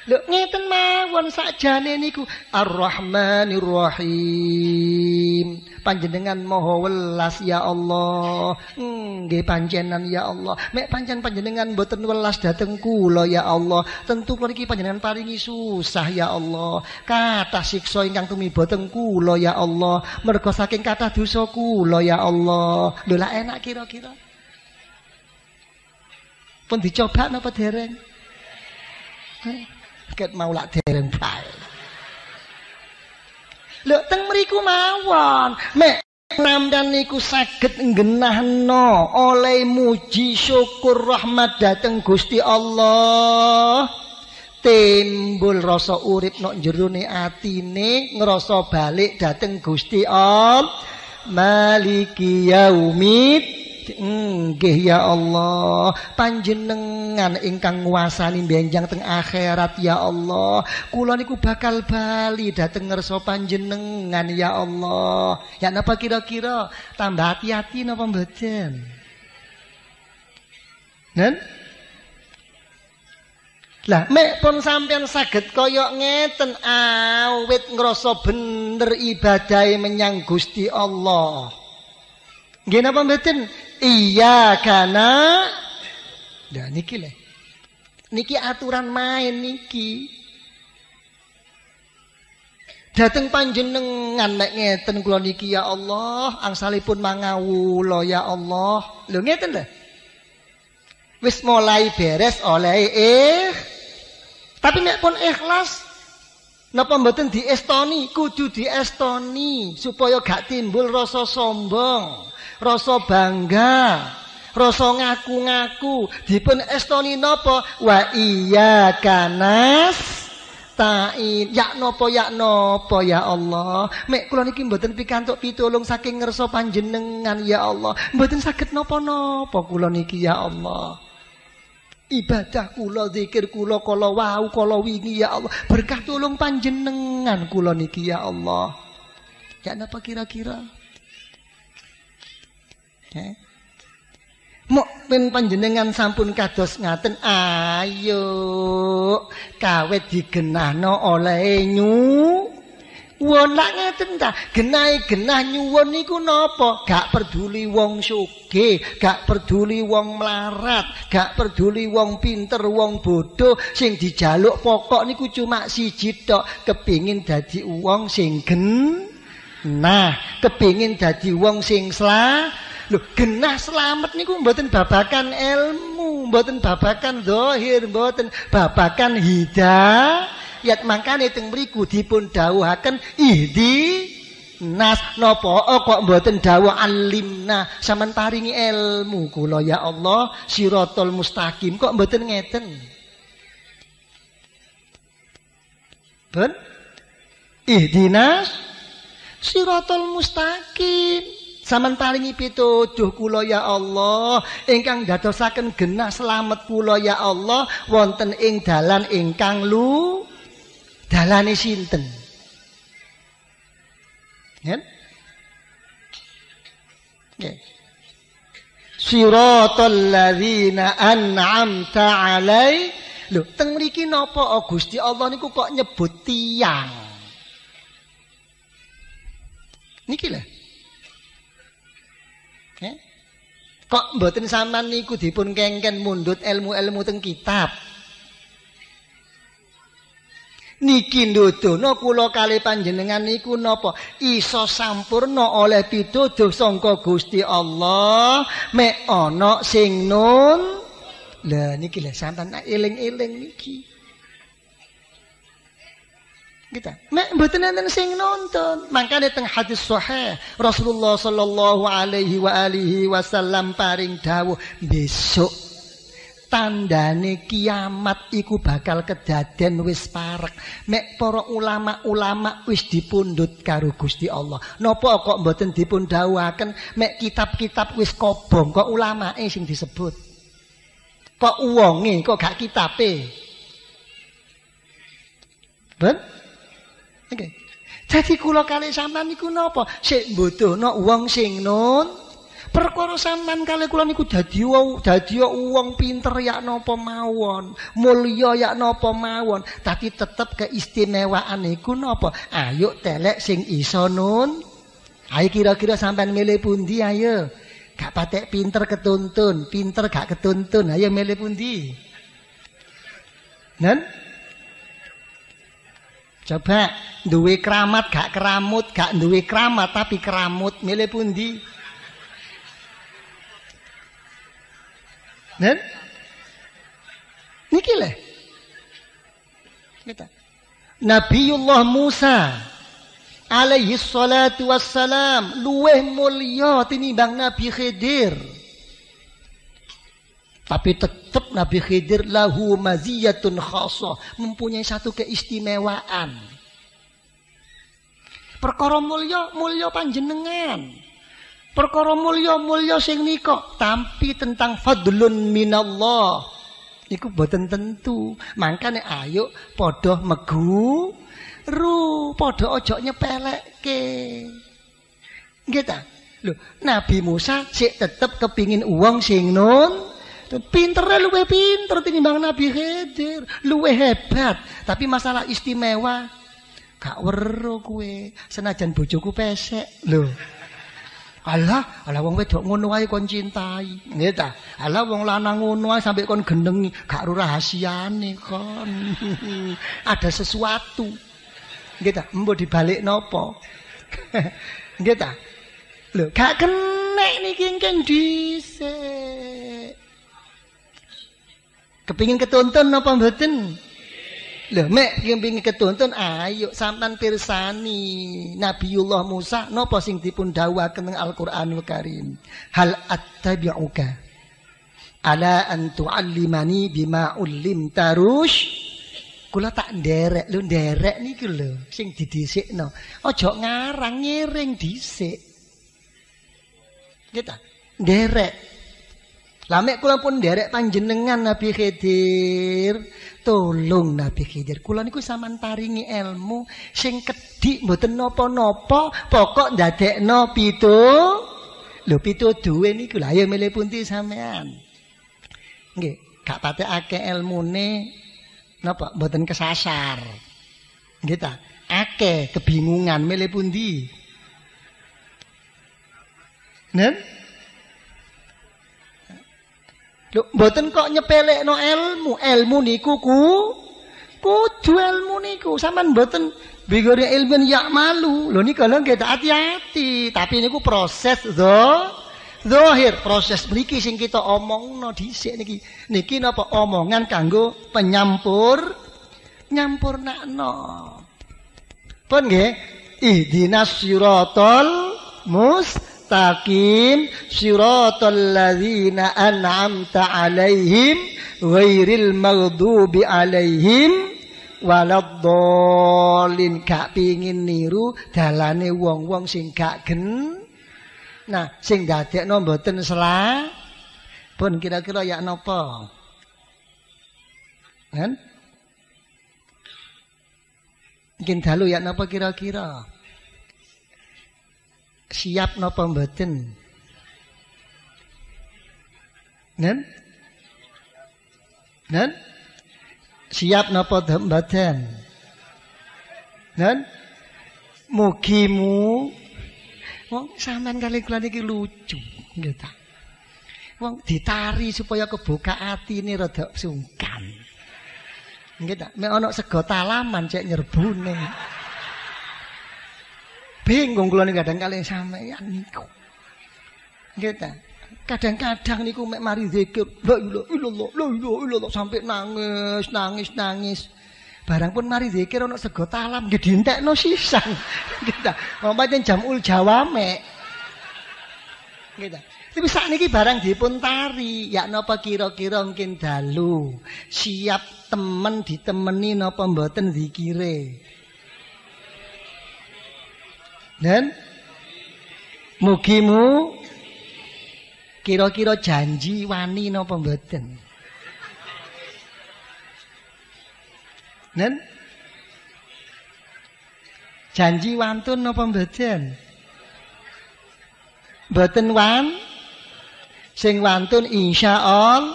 Lho ngeten mawon sakjane niku Ar-Rahmanir Rahim. Panjenengan Maha welas ya Allah. Nggih panjenengan ya Allah. Mek pancen panjenengan mboten welas dhateng kula ya Allah. Tentu kula iki panjenengan paringi susah ya Allah. Kata siksa ingkang tumiba teng kula ya Allah. Mergo saking kathah dosa kula ya Allah. Lho enak kira-kira. Pun dicoba napa dereng? Ket mau lak dereng bae. Lho teng mriku mawon, mek Namdan niku saged nggenahno oleh muji syukur rahmat dateng Gusti Allah. timbul rasa urip nok jerone atine ngrasa balik dateng Gusti Allah maliki yaumid Nggih ya Allah, panjenengan ingkang nguasani benjang teng akhirat ya Allah. Kula niku bakal bali dateng ngerso panjenengan ya Allah. Ya napa kira-kira tambah hati-hati napa mboten? Nen? Lah mek pun sampean saged kaya ngeten awit ngrasa bener ibadahe menyang Gusti Allah. Nggih napa mboten? Iya karena Nah niki le. Niki aturan main niki. Dateng panjenengan nek ngeten kula niki ya Allah, angsalipun mangawula ya Allah. Lho ngeten lho. Wis mulai beres oleh eh. Tapi nek pun ikhlas napa mboten diestoni, kudu diestoni supaya gak timbul rasa sombong rasa bangga, rasa ngaku-ngaku, dipun estoni napa? Wa iya kanas ta'in ya nopo ya nopo ya Allah. Mek kula niki mboten pikantuk pitulung saking ngerso panjenengan ya Allah. Mboten saged napa-napa kula niki ya Allah. Ibadah kula zikir kula kala wau kala wingi ya Allah. Berkah tulung panjenengan kula niki ya Allah. Ya napa kira-kira Mukmin panjenengan sampun kados ngaten. Ayo kawet digenahno oleh nyu. Wong lak ngeten ta? Genahe genah nyuwun niku napa? Gak peduli wong sugih gak peduli wong melarat gak peduli wong pinter wong bodoh. Sing dijaluk pokok niku cuma siji tok. Kepingin dadi wong sing gen nah kepingin dadi wong sing slah Lho, genah selamat niku mboten babakan ilmu, mboten babakan zahir, mboten babakan hidayat. Mangkane teng mriku dipun dawuhaken ihdi nas napa kok mboten dawuh alimna sampean paringi ilmu kula ya Allah siratal mustaqim kok mboten ngeten. Ben ihdinas siratal mustaqim. Saman paringi pituduh kula ya Allah ingkang dadosaken genah selamat kula ya Allah wonten ing dalan ingkang lu dalane sinten? Ngen? Nggih Siratal ladzina an'amta alai. Lho teng mriki napa oh, Gusti Allah niku kok nyebut tiang Niki lah Kok mboten sampean niku dipun kengken mundut ilmu-ilmu teng kitab. Niki ndudono kula kali panjenengan niku napa iso sampurna oleh pituduh sangka Gusti Allah mek ana sing nun. Lah niki lho sampean eling-eling niki. Kita mek mboten enten sing nonton. Makane teng hadis sahih Rasulullah sallallahu alaihi wa alihi wasallam paring dawuh besok tandane kiamat iku bakal kedaden wis parek. Mek para ulama-ulama wis dipundhut karo Gusti Allah. Napa kok mboten dipun dawuhaken mek kitab-kitab wis kobong kok ulamae sing disebut? Kok wonge kok gak kitabe? Ben Okay. Jadi kula kali sampean niku napa? Sik mbutuhno wong sing nun. Perkara sampean kali kula niku dadi dadi wong pinter ya napa mawon, mulya ya napa mawon, tapi tetep keistimewaan iku napa? Ayo telek sing iso nun. Ayo kira-kira sampean milih pundi ayo. Gak patek pinter ketuntun, pinter gak ketuntun, ayo milih pundi. Nen? Coba duwe keramat gak keramut, gak duwe keramat tapi keramut, milih pundi? Nen? Niki le. Kita. Nabiullah Musa alaihi salatu wassalam luweh mulya tinimbang Nabi Khidir. Tapi tetap Nabi Khidir lahu maziyatun khasah, mempunyai satu keistimewaan. Perkara mulya mulya panjenengan. Perkara mulya mulya sing nika tampi tentang fadlun minallah. Iku boten tentu. Makane ayo padha megu ru padha aja nyepelekke. Nggih ta? Lho, Nabi Musa sik tetep kepingin uang sing nun Pinternya luwe pinter tinimbang Nabi Khidir, luwe hebat. Tapi masalah istimewa gak weruh kue. Senajan bojoku pesek. Lho. Allah, Allah wong wedok ngono wae kon cintai. Nggih ta? Allah wong lanang ngono wae sampe kon gendengi, gak rahasiane kon. Ada sesuatu. Nggih ta? Mbok dibalik napa? Nggih ta? Lho, gak kenek niki engken dhisik. Kepingin ketonton apa mboten? Lho, mek yang pingin ketonton, ayo sampan pirsani. Nabiullah Musa napa sing dipun dawuhaken ing Al-Qur'anul Karim. Hal attabi'uka ala an tu'allimani bima ullim tarush kula tak nderek lho nderek niki lho sing didhisikno aja ngarang ngiring dhisik. Kita nderek Lamek kula pun derek panjenengan Nabi Khidir. Tolong Nabi Khidir. Kula niku sampean paringi ilmu sing kedhik mboten napa-napa, pokok ndadekno pitu. Lho pitu duwe niku lha ya milih pundi sampean. Nggih, gak patek akeh ilmune napa mboten kesasar. Nggih ta? Akeh kebingungan milih pundi. Nen? Lho, mboten kok nyepelekno ilmu. Ilmu niku ku kudu ilmu niku. Sampeyan mboten bigore ilmu ya malu. Lho niku lho nggih hati-hati. Tapi niku proses zo zahir proses mriki sing kita omongno dhisik niki. Niki napa omongan kanggo penyampur nyampurnakno. Pun nggih, ihdinas siratal mustaqim mustaqim siratal ladzina an'amta alaihim ghairil maghdubi alaihim waladdallin gak pingin niru dalane wong-wong sing gak gen. Nah sing dadekno mboten salah pun kira-kira ya napa? Kan? Mungkin dalu ya napa kira-kira siap napa mboten? Nen? Nen? Siap napa mboten? Nen? Mugimu wong sampean kali kula niki lucu, nggih ta. Wong ditari supaya kebuka atine rada sungkan. Nggih ta, mek ana sego talaman cek nyerbune. Bingung kula niku kadang kali sampeyan niku. Nggih ta? Kadang-kadang niku mek mari zikir, la ilaha illallah, la ilaha illallah sampai nangis, nangis, nangis. Barang pun mari zikir ana sego talam nggih dientekno sisan. Nggih ta? Pancen jamul jawame. Nggih ta? Tapi saat ini barang dipun tari, ya napa kira-kira mungkin dalu, siap temen ditemeni napa mboten zikire. Dan mugimu kira-kira janji wani napa mboten? Dan janji wantun napa mboten? Mboten wan sing wantun insyaallah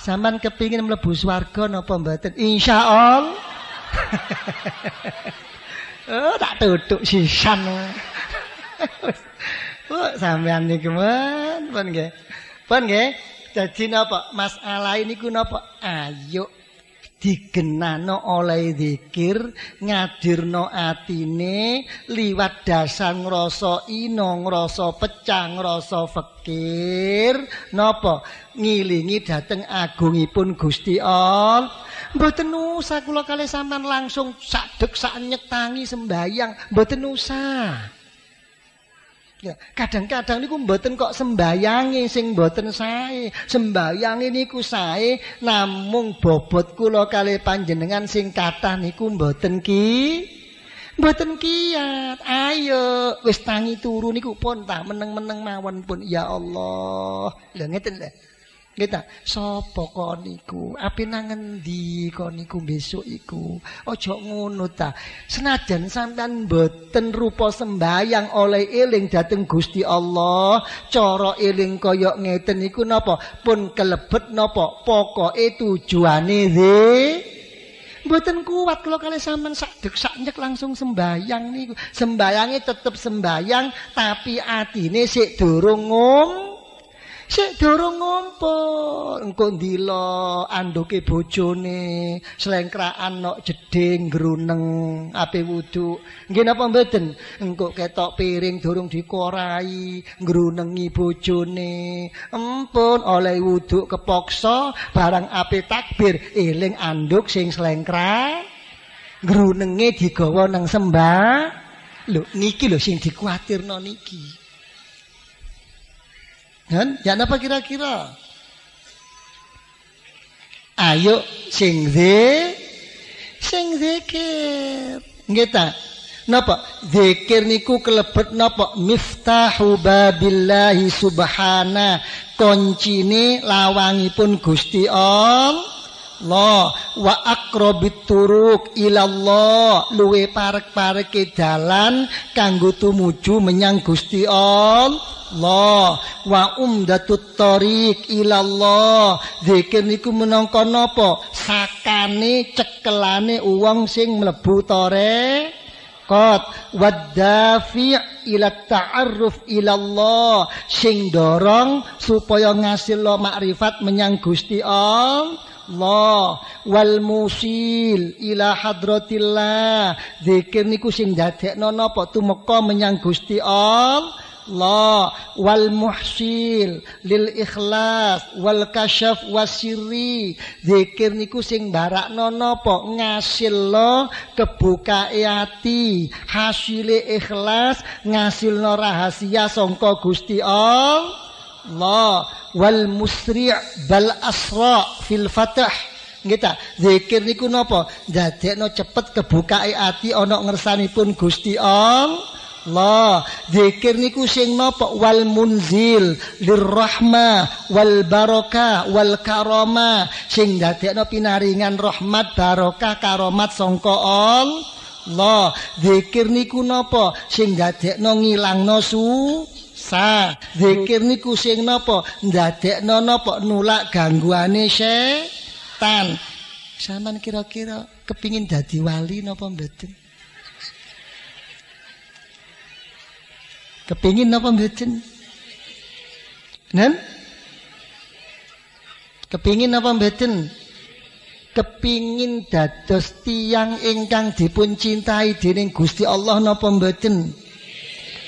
sampean kepingin mlebu swarga napa mboten? Insyaallah Oh, tak tutuk sisan. Oh, sampean niku men, pun nggih. Pun nggih. Dadi napa? Masalah niku napa? Ayo digenano oleh zikir ngadirno atine liwat dasar ngrasa ino ngrasa pecah ngrasa fikir napa ngilingi dateng agungipun Gusti Allah Mboten usah kula kali sampean langsung sadek sak nyetangi sembayang, mboten usah. Kadang-kadang niku mboten kok sembayangi sing mboten sae. Sembayangi niku sae namung bobot kula kali panjenengan sing kathah niku mboten ki Mboten kiat. Ayo wis tangi turu niku pun tak meneng-meneng mawon pun ya Allah. Lha ngeten lho. Kita sapa kon niku? Ape nang endi kon niku besok iku? Aja ngono ta. Senajan sampean mboten rupa sembayang oleh eling dhateng Gusti Allah, cara eling kaya ngeten niku napa? Pun kelebet napa? Pokoke tujuane dhe Mboten kuat kalau kalian sampean sak dek sak langsung sembayang niku. Sembayange tetep sembayang tapi atine sik durung ngom Sik durung ngumpul, engko ndila anduke bojone, slengkraan nok jeding gruneng ape wudu. Nggih napa mboten? Engko ketok piring durung dikorai, grunengi bojone. Empun oleh wudu kepoksa, barang ape takbir eling anduk sing slengkra. Grunenge digawa nang sembah. Lho niki lho sing dikuatirno niki. Kan? Ya apa kira-kira? Ayo sing ze sing zikir. Nggih ta? Napa? Zikir niku kelebet napa? Miftahu babillahi subhana. Koncine lawangipun Gusti Allah wa akrobit turuk ilallah luwe parek-pareke dalan kanggo tumuju menyang Gusti Allah Allah. Wa umdatut tariq ilallah. Zikir niku menangka napa? Sakane cekelane wong sing mlebu tore kot wadafi ila ta'arruf ilallah. Sing dorong supaya ngasil lo makrifat menyang Gusti Allah. Wal musil ila hadratillah. Zikir niku sing dadekno napa? Tumeka menyang Gusti Allah Allah wal muhsil lil ikhlas wal kasyaf wasiri zikir niku sing barakno napa? Ngasilno kebukae ati. Hasile ikhlas ngasilno rahasia sangka Gusti Allah. Wal musri' bal asra fil fatah Ngita, zikir niku napa? Dadekno cepet kebukae ati ana ngersanipun Gusti Allah Allah zikir niku sing napa wal munzil lirrahma wal barokah wal karama sing dadekno pinaringan rahmat barokah karomat sangka Allah. Zikir niku napa sing dadekno ngilangno su sa zikir niku sing napa ndadekno napa nulak gangguane setan. Sampean kira-kira kepingin dadi wali napa mboten Kepingin apa mboten? Nen? Kepingin apa mboten? Kepingin dados tiang ingkang dipun cintai dening Gusti Allah napa mboten?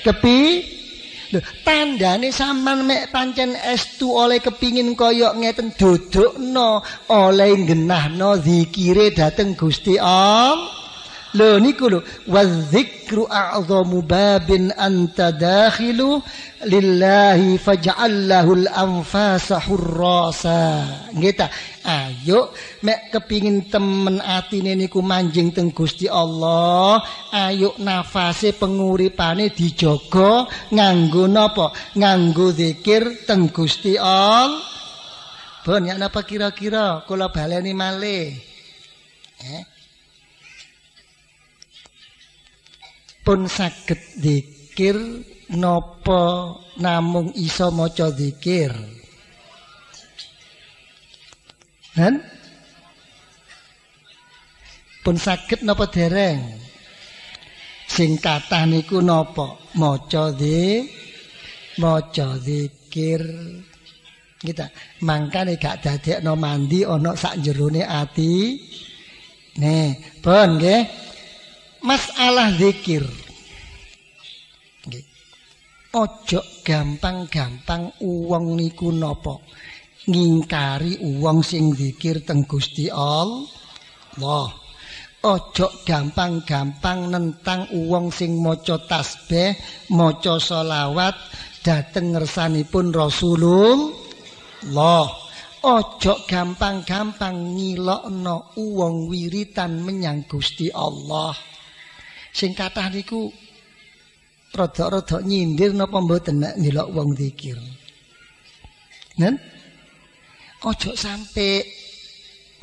Kepi Lho, tandane sampean mek pancen estu oleh kepingin kaya ngeten dudukno oleh genahno zikire dateng Gusti Allah. Lho niku lho wadzikru a'zamu babin anta dakhilu lillahi faj'allahu al-anfasa hurrasa. Nggih ta? Ayo mek kepingin temen atine niku manjing teng Gusti Allah, ayo nafase penguripane dijaga nganggo napa? Nganggo zikir teng Gusti Allah. Bon, ya napa kira-kira kula baleni malih. Eh? Pun saged zikir napa namung iso maca zikir kan pun saged napa dereng? Sing kathah niku napa? Maca di maca zikir kita mangkane gak dadekno mandi ana sak jerone ati. Nih pun nggih masalah zikir. Ojo gampang-gampang uang niku nopo ngingkari uang sing zikir teng Gusti Allah. ojo gampang-gampang nentang uwong sing maca tasbih, maca selawat dhateng ngersanipun Rasulullah. Ojo gampang-gampang ngilokno uwong wiritan menyang Gusti Allah. Sing kathah niku rada-rada nyindir napa mboten nek nilok wong zikir. Nen? Ojo sampai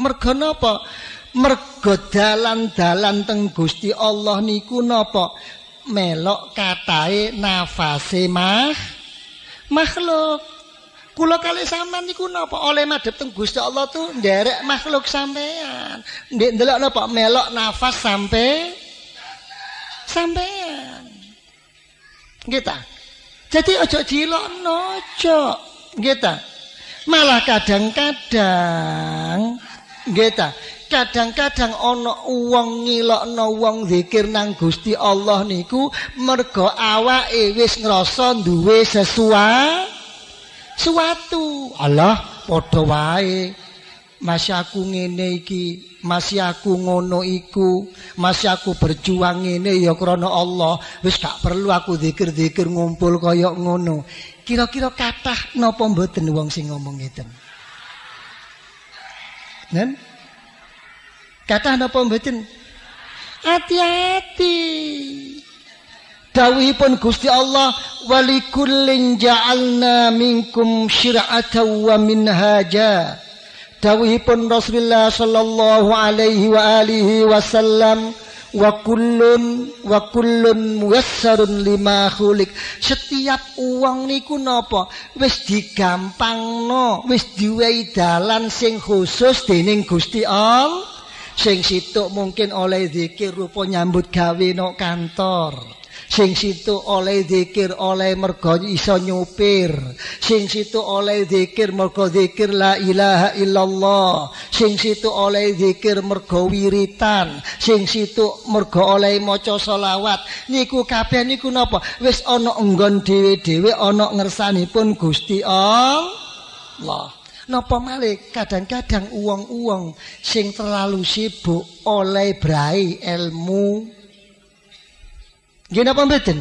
mergo napa? mergo dalan-dalan teng Gusti Allah niku napa melok katahe nafase mah makhluk kula kali sampean niku napa oleh madhep teng Gusti Allah tuh nderek makhluk sampean ndek ndelok napa melok nafas sampai sampean kita jadi ojo dilokno ojo kita malah kadang-kadang kita kadang-kadang ana wong ngilokno wong zikir nang Gusti Allah niku mergo awake wis ngrasa duwe sesuatu. Suatu. Allah padha wae masih aku ngene iki masih aku ngono iku masih aku berjuang ngene ya krana Allah wis gak perlu aku zikir-zikir ngumpul kaya ngono kira-kira kathah napa mboten wong sing ngomong ngeten Nen? Kata napa mboten? Hati-hati. Dawuhipun Gusti Allah walikullin ja'alna minkum syir'atan wa minhaja. Dawuhipun Rasulullah sallallahu alaihi wa alihi wasallam wa kullun wa kullun muyassarun lima khulik setiap uang niku napa? Wis digampangno wis diwehi dalan sing khusus dening Gusti Allah sing situk mungkin oleh zikir rupa nyambut gawe no kantor sing situ oleh zikir oleh mergo iso nyupir. Sing situ oleh zikir mergo zikir la ilaha illallah. Sing situ oleh zikir mergo wiritan. Sing situ mergo oleh maca selawat. Niku kabeh niku napa? Wis ana enggon dhewe-dhewe ana ngersanipun Gusti Allah. Napa malih? Kadang-kadang uang-uang sing terlalu sibuk oleh brai ilmu. Nggih napa mboten?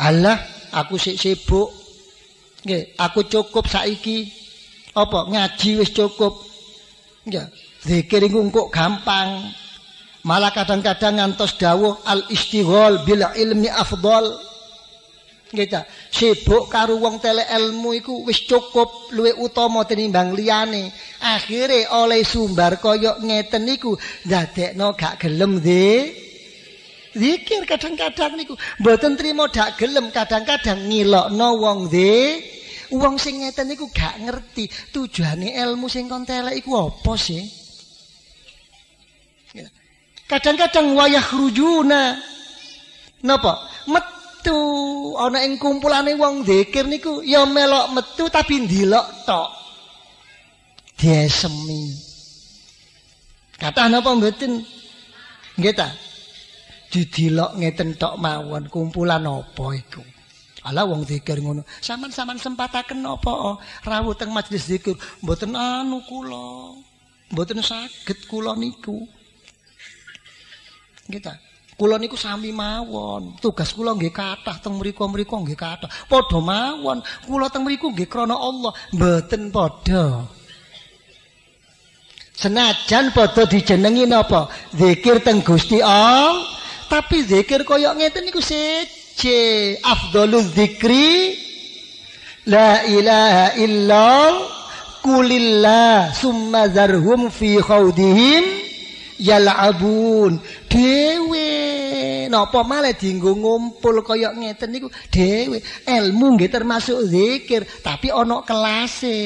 Allah, aku sik sibuk. Nggih, aku cukup saiki. Apa ngaji wis cukup. Nggih, zikir iku kok gampang. Malah kadang-kadang ngantos dawuh al istighol bil ilmi afdal. Kita sibuk karo wong tele ilmu iku wis cukup luwe utama tinimbang liyane. Akhire oleh sumbar kaya ngeten niku ndadekno gak gelem de. Zikir kadang-kadang niku mboten trimo dak gelem kadang-kadang ngilokno wong de. Wong sing ngeten niku gak ngerti tujuane ilmu sing kon telek iku apa sih? Kadang-kadang wayah rujuna. Napa? Met metu ana ing kumpulane wong zikir niku ya melok metu tapi ndelok tok diesemi kata napa mboten nggih ta didilok ngeten tok mawon kumpulan apa iku Ala wong zikir ngono. Saman-saman sempataken napa rawuh teng majelis zikir mboten anu kula. Mboten saged kula niku. Nggih ta? Kula niku sami mawon. Tugas kula nggih kathah teng mriku-mriku nggih kathah. Padha mawon. Kula teng mriku nggih krana Allah, mboten padha. Senajan padha dijenengi napa? Zikir teng Gusti Allah, tapi zikir kaya ngeten niku seje. Afdhalul zikri la ilaha illa kulillah summa zarhum fi khawdihim yal'abun. Dhewe napa malah dienggo ngumpul kaya ngeten niku? Dhewe ilmu nggih termasuk zikir tapi ana kelase.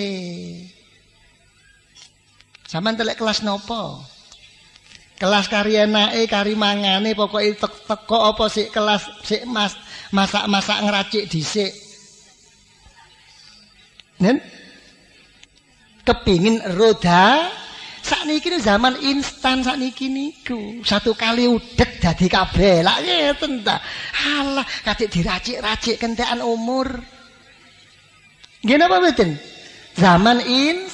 Sampean telek kelas napa kelas kari enake kari mangane pokoke teko apa sik kelas sik mas masak-masak ngeracik dhisik nen kepingin roda Sakniki zaman instan sakniki niku. Satu kali udet dadi kabeh. Lah ngeten ta. Halah, kadek diracik-racik kentekan umur. Nggih napa mboten? Zaman in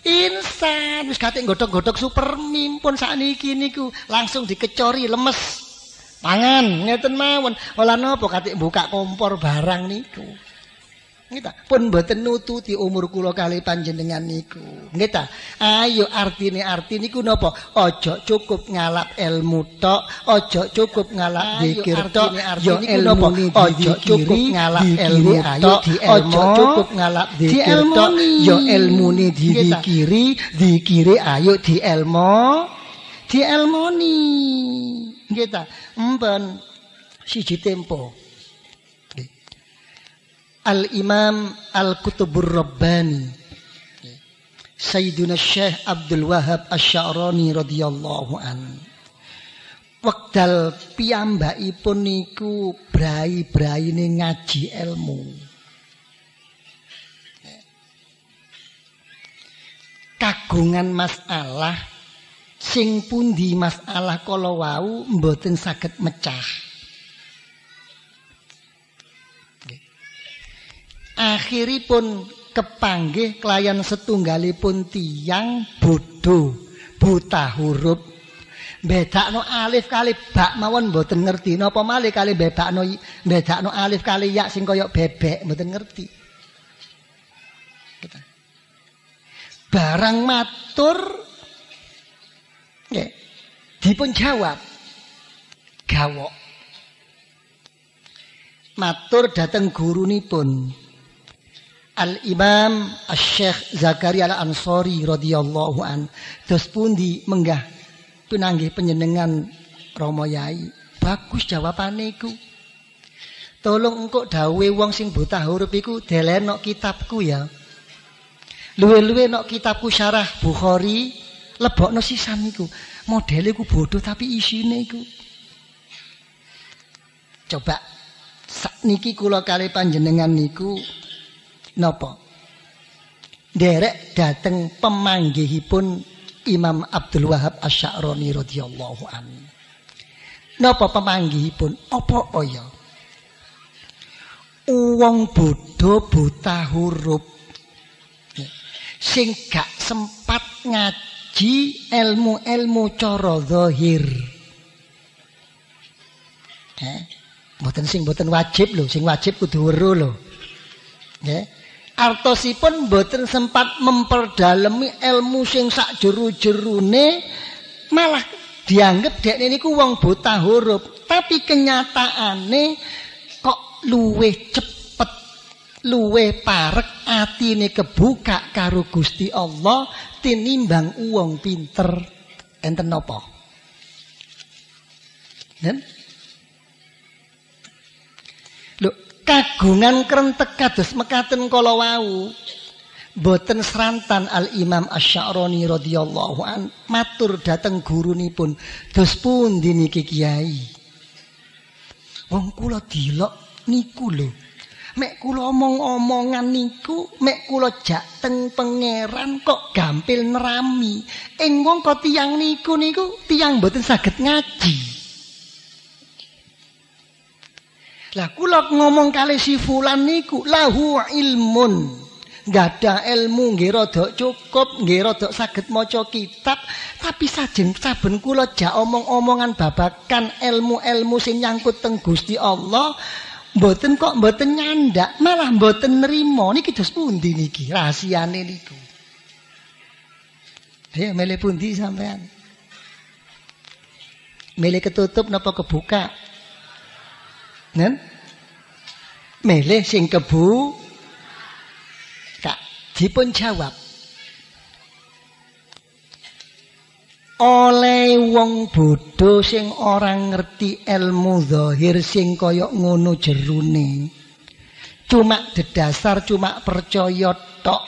Insan wis kate godhok-godhok supermin pun sakniki niku langsung dikecori lemes. Pangan ngeten mawon. Ola napa kate buka kompor barang niku. Nggih ta? Pun mboten nututi umur kula kali panjenengan niku. Nggih ta? Ayo artine arti niku napa? Aja cukup ngalap ilmu tok, aja cukup ngalap zikir tok, yo ilmu aja cukup ngalap ilmu tok, aja cukup ngalap zikir tok, yo ilmune dizikiri, zikire ayo di ilmu, di ilmoni. Nggih ta? Mben siji tempo. Al-Imam Al-Kutubur Rabbani Sayyiduna Syekh Abdul Wahab Asy'arani radhiyallahu an. Wekdal piyambakipun niku brai-braine ngaji ilmu. Kagungan masalah sing pundi masalah kala wau mboten saged mecah. Akhiripun kepanggih kelayan setunggalipun tiang bodoh buta huruf bedakno alif kali bak mawon mboten ngerti. Napa malih kali bedakno bedakno alif kali ya sing kaya bebek mboten ngerti. Barang matur nggih. Dipun jawab. Gawok. Matur dateng gurunipun Al-Imam Al-Syekh Zakaria Al-Ansari radhiyallahu an. Terus pundi menggah pinanggih penyenengan Romo Yai. Bagus jawabane iku. Tolong engkau dawe wong sing buta huruf iku delenok kitabku ya. Luwe-luwe nok kitabku syarah Bukhari, lebokno sisan iku. Modele ku bodoh tapi isine iku. Coba niki kula kali panjenengan niku Napa? Derek dateng pemanggihipun Imam Abdul Wahab Asy'arani radhiyallahu an. Napa pemanggihipun? Apa ya? Uwong bodho buta huruf sing gak sempat ngaji ilmu-ilmu cara zahir. Eh, mboten sing mboten wajib lho, sing wajib kudu weruh lho. Nggih. Artosipun boten sempat memperdalami ilmu sing sak jeru-jerune malah dianggap dek niku wong buta huruf. Tapi kenyataane kok luweh cepet luweh parek atine kebuka karo Gusti Allah tinimbang wong pinter. Enten napa Nen? Kagungan krentek kados mekaten kala wau. Boten serantan Al Imam Asy'arani radhiyallahu an matur dhateng gurunipun. Dos pundi niki kiai? Wong kula dilok niku lho. Mek kula omong-omongan niku mek kula jak teng pangeran kok gampil nerami. Ing wong kok tiyang niku niku tiyang boten saged ngaji Lah kula ngomong kali si fulan niku lahu ilmun. Gada ilmu nggih cukup, nggih rada saged maca kitab, tapi sajen saben kula jak omong-omongan babakan ilmu-ilmu sing nyangkut teng Gusti Allah, mboten kok mboten nyandak, malah mboten nrimo. Niki dos pundi niki rahasiane niku? Ayo mele pundi sampean? Mele ketutup napa kebuka? Nen? Milih sing kebu Kak dipun jawab oleh wong bodho sing ora ngerti ilmu zahir sing kaya ngono jerune. Cuma dedasar cuma percaya tok.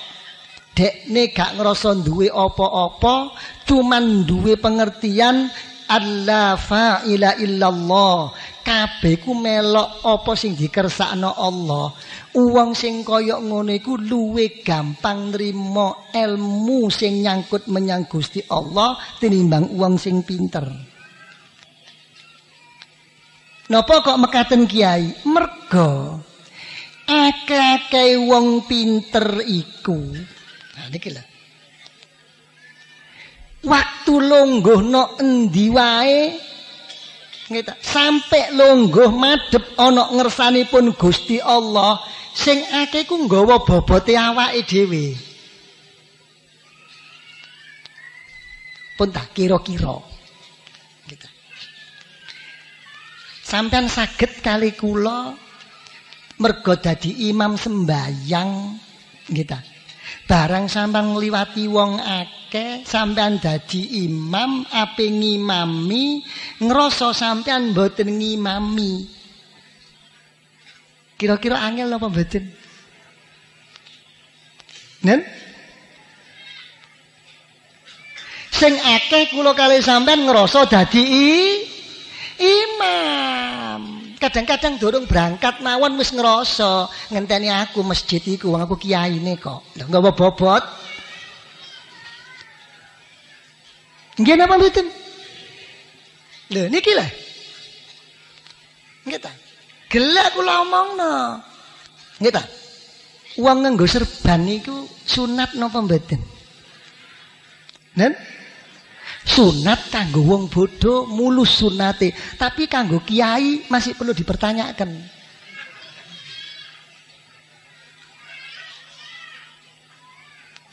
Dekne gak ngrasa duwe apa-apa cuman duwe pengertian Allah fa'ila illallah kabeh ku melok apa sing dikersakno Allah. Uang sing kaya ngono iku luwe gampang nrimo ilmu sing nyangkut menyang Gusti Allah tinimbang uang sing pinter. Napa kok mekaten Kiai? Mergo akeh-akeh wong pinter iku. Nah niki lho. waktu longgoh no endi wae ngeta sampai longgoh madep ana ngersanipun Gusti Allah sing akeh ku nggawa bobote awake dhewe. Pun tak kira-kira. Gitu. sampean saged kali kula mergo dadi imam sembayang gitu barang sampean ngliwati wong akeh sampean dadi imam ape ngimami ngrasa sampean mboten ngimami kira-kira angel apa mboten Nen? Sing akeh kula kali sampean ngrasa dadi imam. Kadang-kadang dorong berangkat mawon wis ngerasa ngenteni aku masjid iku wong aku kiyaine kok. Lha nggawa bobot. Nggih napa mboten lho niki lho. Nggih ta? Gelek kula omongno. Nggih ta? Wong nganggo serban niku sunat napa mboten? Nen? Sunat kanggo wong bodoh mulus sunate. Tapi kanggo kiai masih perlu dipertanyakan.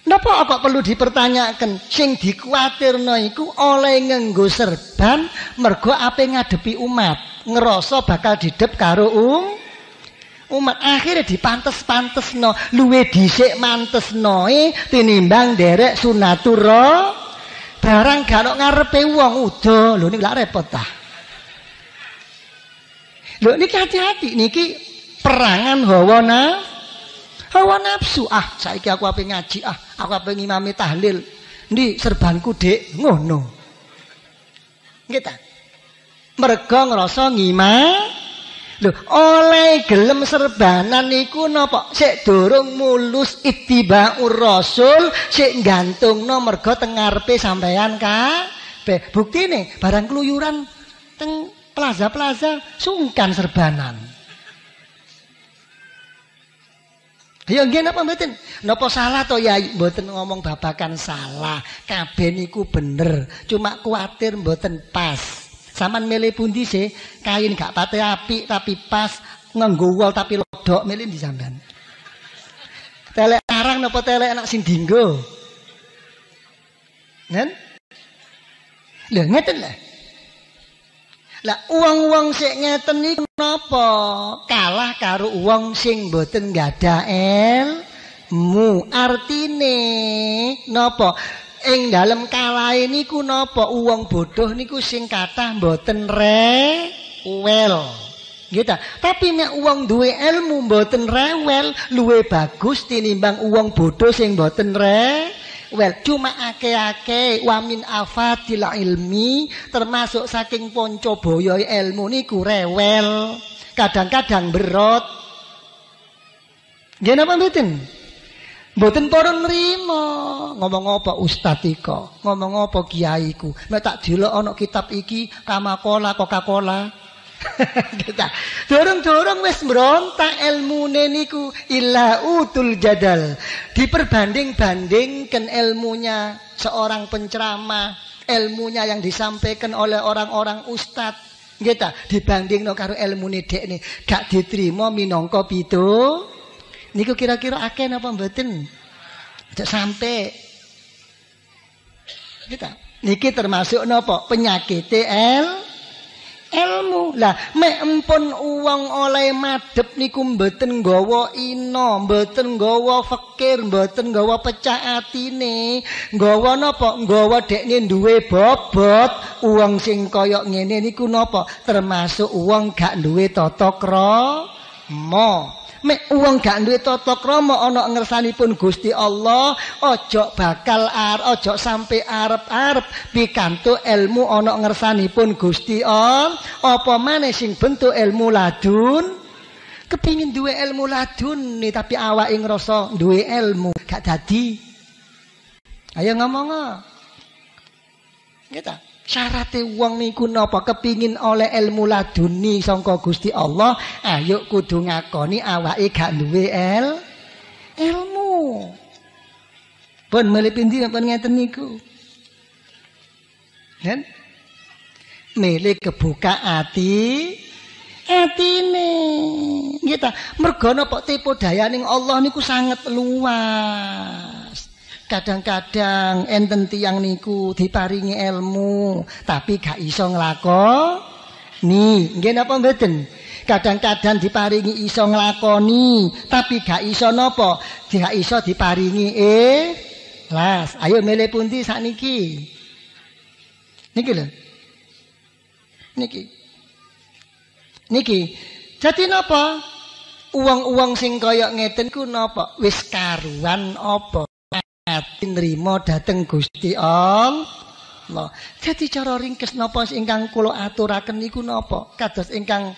Napa kok perlu dipertanyakan? Sing dikuatirno iku oleh nganggo serban mergo ape ngadepi umat, ngerasa bakal didep karo um umat. Akhirnya dipantes-pantesno luwe dhisik mantesnoe tinimbang derek sunaturah barang gak ono ngarepe wong udo lho niki lak repot ta? Lho niki hati-hati niki perangan hawa na hawa nafsu. Ah saiki aku ape ngaji ah aku ape ngimami tahlil. Ndi serbanku dek ngono. Nggih ta? Mergo ngrasa ngimah Lho, oleh gelem serbanan niku napa? Sik durung mulus ittibaur rasul, sik gantungno mergo teng ngarepe sampean. Be, buktine barang keluyuran teng plaza-plaza sungkan serbanan. Ya nggih napa mboten? Napa salah to ya mboten ngomong babakan salah. Kabeh niku bener, cuma kuatir mboten pas. Saman milih pundi sih? Kain gak pate api tapi pas nganggo tapi lodok milih di sampean. Telek arang napa telek anak sing dinggo? Nen? Lha ngeten lah. Lah uang-uang sik ngeten iki napa? Kalah karo uang sing mboten gadah mu artine napa? Ing dalem kalahe niku napa wong bodoh niku sing kathah mboten rewel. Gitu tapi nek wong duwe ilmu mboten rewel luwe bagus tinimbang wong bodoh sing mboten rewel. Cuma ake-ake wamin afatil ilmi termasuk saking ponco boyo ilmu niku rewel. Kadang-kadang berot. Gimana apa mboten? Mboten para nrimo. Ngomong apa ustaz iko? Ngomong apa kiaiku? Nek tak delok ana kitab iki Kamakola Coca-Cola. Kita dorong-dorong wis mbrontak ilmune niku illa utul jadal. Diperbanding-bandingkan ilmunya seorang penceramah, ilmunya yang disampaikan oleh orang-orang ustaz. Kita dibanding no karo ilmune dekne gak diterima minangka pitu. Niku kira-kira akeh napa mboten? Aja sampai. Kita niki termasuk napa? Penyakit el ilmu. Lah mek uang oleh madep niku mboten nggawa ina, mboten nggawa fakir, mboten nggawa pecah atine. Nggawa napa? Nggawa dekne duwe bobot. Uang sing kaya ngene niku napa? Termasuk uang gak duwe tata krama. Mek wong gak duwe tata krama ana ngersanipun Gusti Allah, aja bakal ar, aja sampe arep-arep pikantuk ilmu ana ngersanipun Gusti Allah. Apa maneh sing bentuk ilmu ladun? Kepingin duwe ilmu ladun nih, tapi awake ngrasa duwe ilmu gak dadi. Ayo ngomong. Gitu. Syarate wong niku napa kepingin oleh ilmu laduni sangka Gusti Allah, ayo kudu ngakoni awake gak duwe el ilmu. Pun milih pindi pun ngeten niku. Kan? Milih kebuka ati atine. Nggih ta? Mergo napa tipu dayaning Allah niku sangat luas. Kadang-kadang enten tiyang niku diparingi ilmu, tapi gak iso nglakoni. Nggih napa mboten? Kadang-kadang diparingi iso nglakoni, tapi gak iso napa? Gak iso diparingi eh. Ayo milih pundi sakniki? Niki lho. Niki. Niki. Jadi napa? Uang-uang sing kaya ngeten ku napa? Wis karuan apa? Ati nrimo dhateng Gusti Allah. Jadi cara ringkes napa ingkang kula aturaken niku napa? Kados ingkang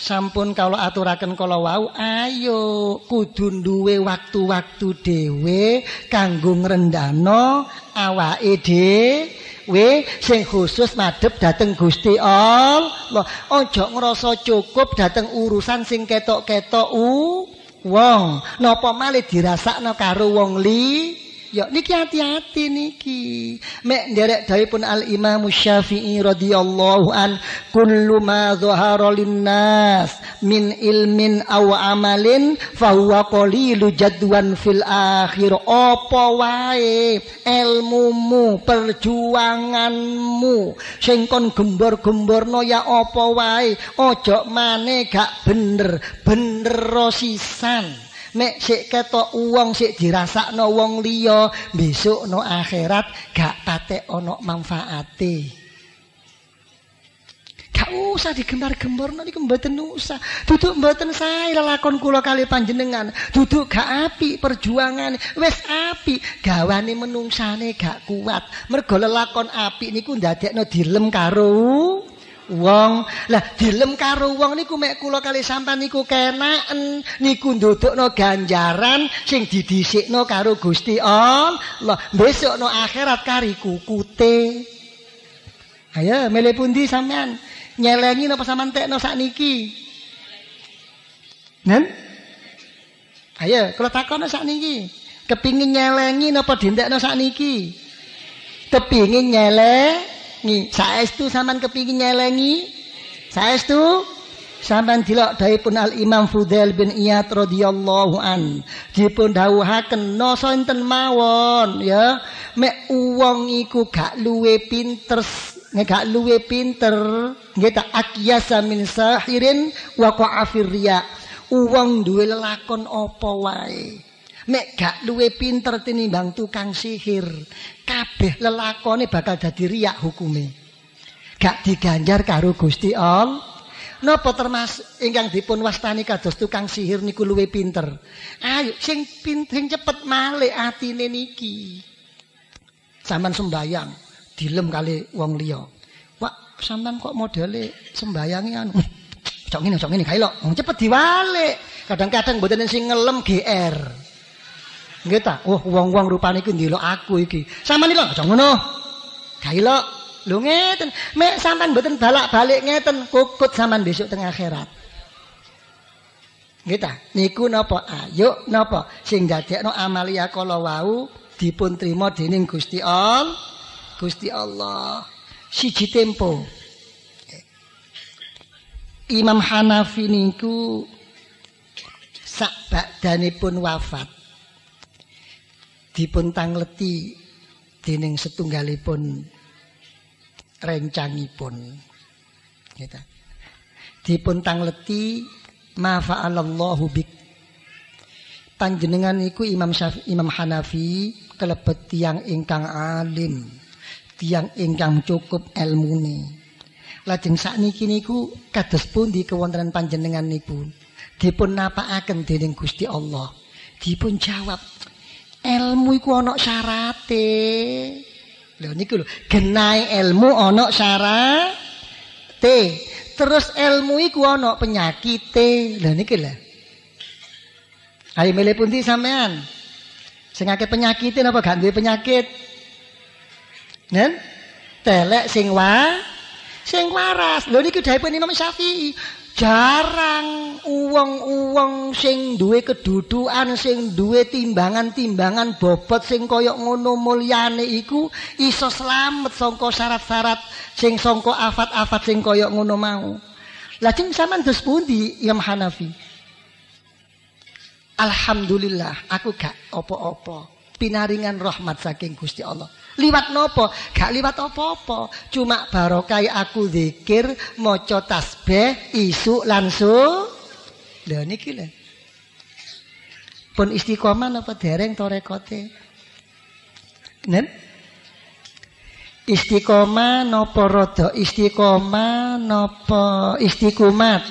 sampun kalau aturaken kala wau ayo kudu duwe waktu-waktu dhewe kanggo ngrendano awake dhewe we sing khusus madhep dateng Gusti Allah. Aja ngrasa cukup dateng urusan sing ketok-ketok u wong. Napa malih dirasakno karo wong li? Ya niki hati-hati niki. Mek nderek pun Al Imam Syafi'i radhiyallahu an kullu ma dhahara linnas min ilmin aw amalin huwa qalilu jadwan fil akhir. Apa wae ilmumu, perjuanganmu sing kon gembor-gemborno ya apa wae ojo mane gak bener, bener rosisan. Nek sik ketok wong sik dirasakno wong liya besok no akhirat gak patek ana manfaate. Gak usah digembar-gembor niku mboten usah. Duduk mboten sae lelakon kula kali panjenengan. Duduk gak api perjuangan wis api gawane menungsane gak kuat. Mergo lelakon api niku ndadekno dilem karo wong. Lah dilem karo wong niku mek kula kali sampean niku kenaken niku ndudukno ganjaran sing didhisikno karo Gusti Allah. Besok no akhirat kari kukute. Ayo milih pundi sampean? Nyelengi napa sampean tekno sakniki? Nen? Ayo, kula takono sakniki. Kepingin nyelengi napa dindekno sakniki? Kepingin nyeleng ngi saestu sampean kepingin nyelengi? Saestu? Sampean dilok pun Al Imam Fudail bin Iyad radhiyallahu an. Dipun dawuhaken no enten mawon? Ya. Mek uang iku gak luwe pinter nek gak luwe pinter nggih tak akyasa min sahirin wa qa'afir riya. Uang duwe lelakon apa wae mek gak luwe pinter tinimbang tukang sihir kabeh lelakone bakal dadi riak hukume. Gak diganjar karo Gusti Allah. Napa termas ingkang dipun wastani kados tukang sihir niku luwe pinter. Ayo sing pinting cepet malih atine niki. Saman sembayang dilem kali wong liya. Wak, sampean kok modele sembayangi anu. Cok ngene, cok ngene gae lho. Cepet diwalik. Kadang-kadang mboten sing ngelem GR. Nggih ta? Oh, wong-wong rupane iki ndelok aku iki. Sampeyan lho aja ngono. Gawe lho. Lho ngeten. Mek sampean mboten balak-balik ngeten, kukut sampean besok teng akhirat. Nggih ta? Niku napa? Ayo napa sing dadekno amalia kala wau dipun trima dening Gusti Allah. Gusti Allah. Siji tempo. Imam Hanafi niku sak badanipun wafat. Dipun tangleti dening setunggalipun rencangipun. Gitu. dipun tangleti ma fa'alallahu bik. Panjenengan iku Imam Syafi, Imam Hanafi kelebet tiang ingkang alim tiang ingkang cukup ilmune lajeng sakniki niku kados pundi kewontenan panjenengan niku? Dipun napakaken dening Gusti Allah. Dipun jawab ilmu iku ana syarate. Lho niku lho, genahe ilmu ana syarate. Terus ilmu iku ana penyakite. Lho niki lho. Ayo milih pundi sampean? Sing akeh penyakite napa gak duwe penyakit? Nen? Telek sing wa sing waras. Lho niku dawuh Imam Syafi'i. Jarang uwong-uwong sing duwe kedudukan sing duwe timbangan-timbangan bobot sing kaya ngono mulyane iku iso slamet saka syarat-syarat sing saka afat-afat sing kaya ngono mau. Lajeng sampean dos pundi Imam Hanafi? Alhamdulillah aku gak apa-apa. Pinaringan rahmat saking Gusti Allah. Liwat nopo? Gak liwat apa-apa. Cuma barokai aku zikir, maca tasbih, isu langsung. Lha niki lho. Pun istiqomah napa dereng to rekote? Nen? Istiqomah napa rada istiqomah napa istiqomat?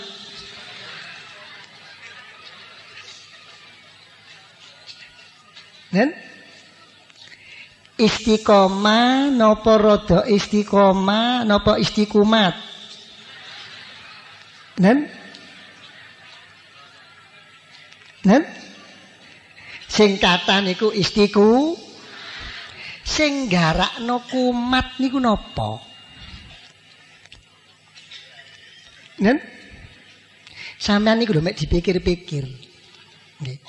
Nen? Istiqomah nopo rodo istiqomah nopo istiqomat nen? Nen? Sing kata niku istiku sing garakno kumat niku nopo nen? Sampean niku lho dipikir-pikir. Nggih.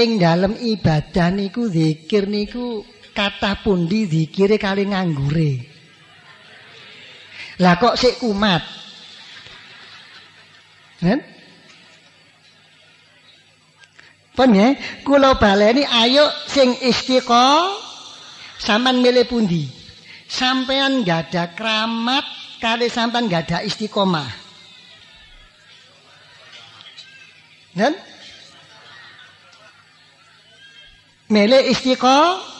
Ing dalem ibadah niku zikir niku kata pundi zikire kali nganggure. Lah kok sik kumat? Nen? Pun ya, kula baleni ayo sing istiqo sampean milih pundi? Sampean gak ada keramat kali sampean gak ada istiqomah. Nen? Milih istiqomah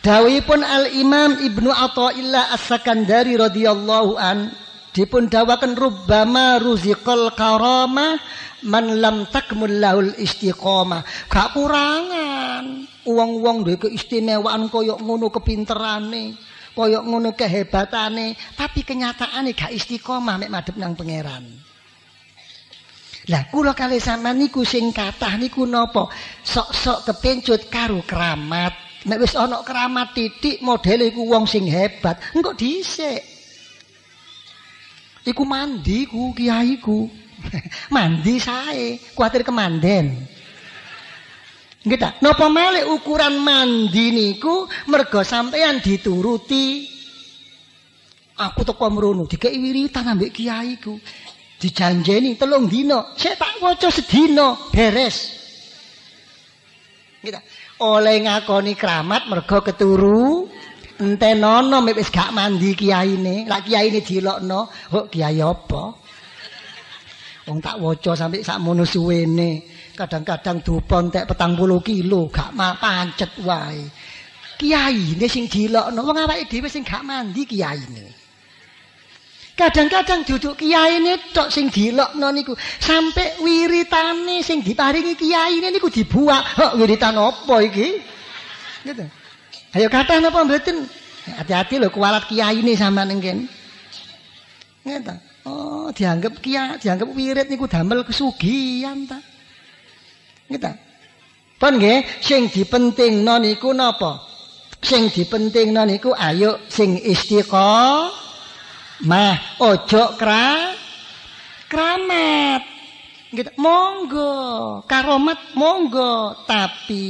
Dawipun Al-Imam Ibnu Athaillah As-Sakandari radhiyallahu an dipun dawaken rubbama ruziqal karamah man lam takmul lahul istiqomah. Gak kurangan uang-uang duwe keistimewaan koyok ngono kepinterane, koyok ngono kehebatane, tapi kenyataane gak istiqomah mek madhep nang pangeran. Lah kula kali sampean niku sing kathah niku napa? Sok-sok kepencut karo keramat. Nek wis ana keramat titik model iku wong sing hebat, engko dhisik. Iku mandi ku kiai ku. mandi sae, kuatir kemanden. Nggih ta? Napa malih ukuran mandi niku mergo sampean dituruti. Aku teko mrono dikeki wiritan ambek kiai ku. Dijanjeni telung dina, sik tak waca sedina beres. Nggih ta? Oleh ngakoni keramat mergo keturu. Entenono wis gak mandi kiyaine. Lak kiyaine dilokno kok kiai apa? Wong tak waca sampe sakmono suwene. Kadang-kadang dupon tek petang puluh kilo gak pancet wae. Kiyaine sing dilokno. Wong awake dhewe sing gak mandi kiyaine Kadang-kadang duduk kiai ini tok sing dilokno niku sampai wiritane sing diparingi kiai ini niku dibuat. Hok wiritan apa iki? Gitu. Ayo kata napa mboten? Hati-hati lho kualat kiai ini sama nengken. Gitu. Oh, dianggap kiai, dianggap wirid niku damel kesugihan ta. Gitu. Pun nggih, sing dipentingno niku napa? Sing dipentingno niku ayo sing istiqomah mah ojo kra kramat gitu monggo karomat monggo. Tapi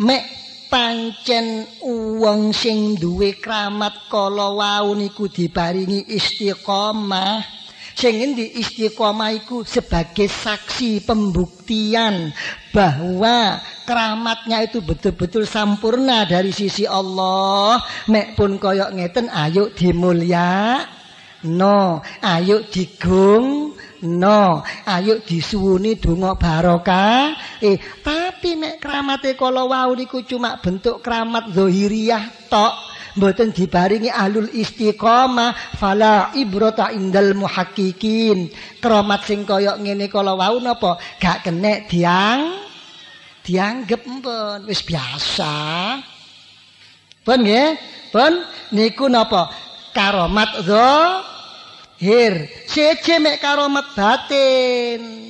mek pancen uang sing duwe kramat kala wau niku dibaringi istiqomah sing endi istiqomah iku sebagai saksi pembuktian bahwa keramatnya itu betul-betul sempurna dari sisi Allah. Mek pun koyok ngeten ayo dimulya no ayo digung no ayo disuwuni donga barokah. Eh tapi mek keramate kala wau niku cuma bentuk keramat zahiriyah tok mboten dibaringi ahlul istiqomah fala ibrata indal muhaqqiqin. Keramat sing kaya ngene kala wau napa? Gak kenek diang dianggep pun wis biasa. Pun nggih? Pun niku napa? Karomat zahir. Seje mek karomat batin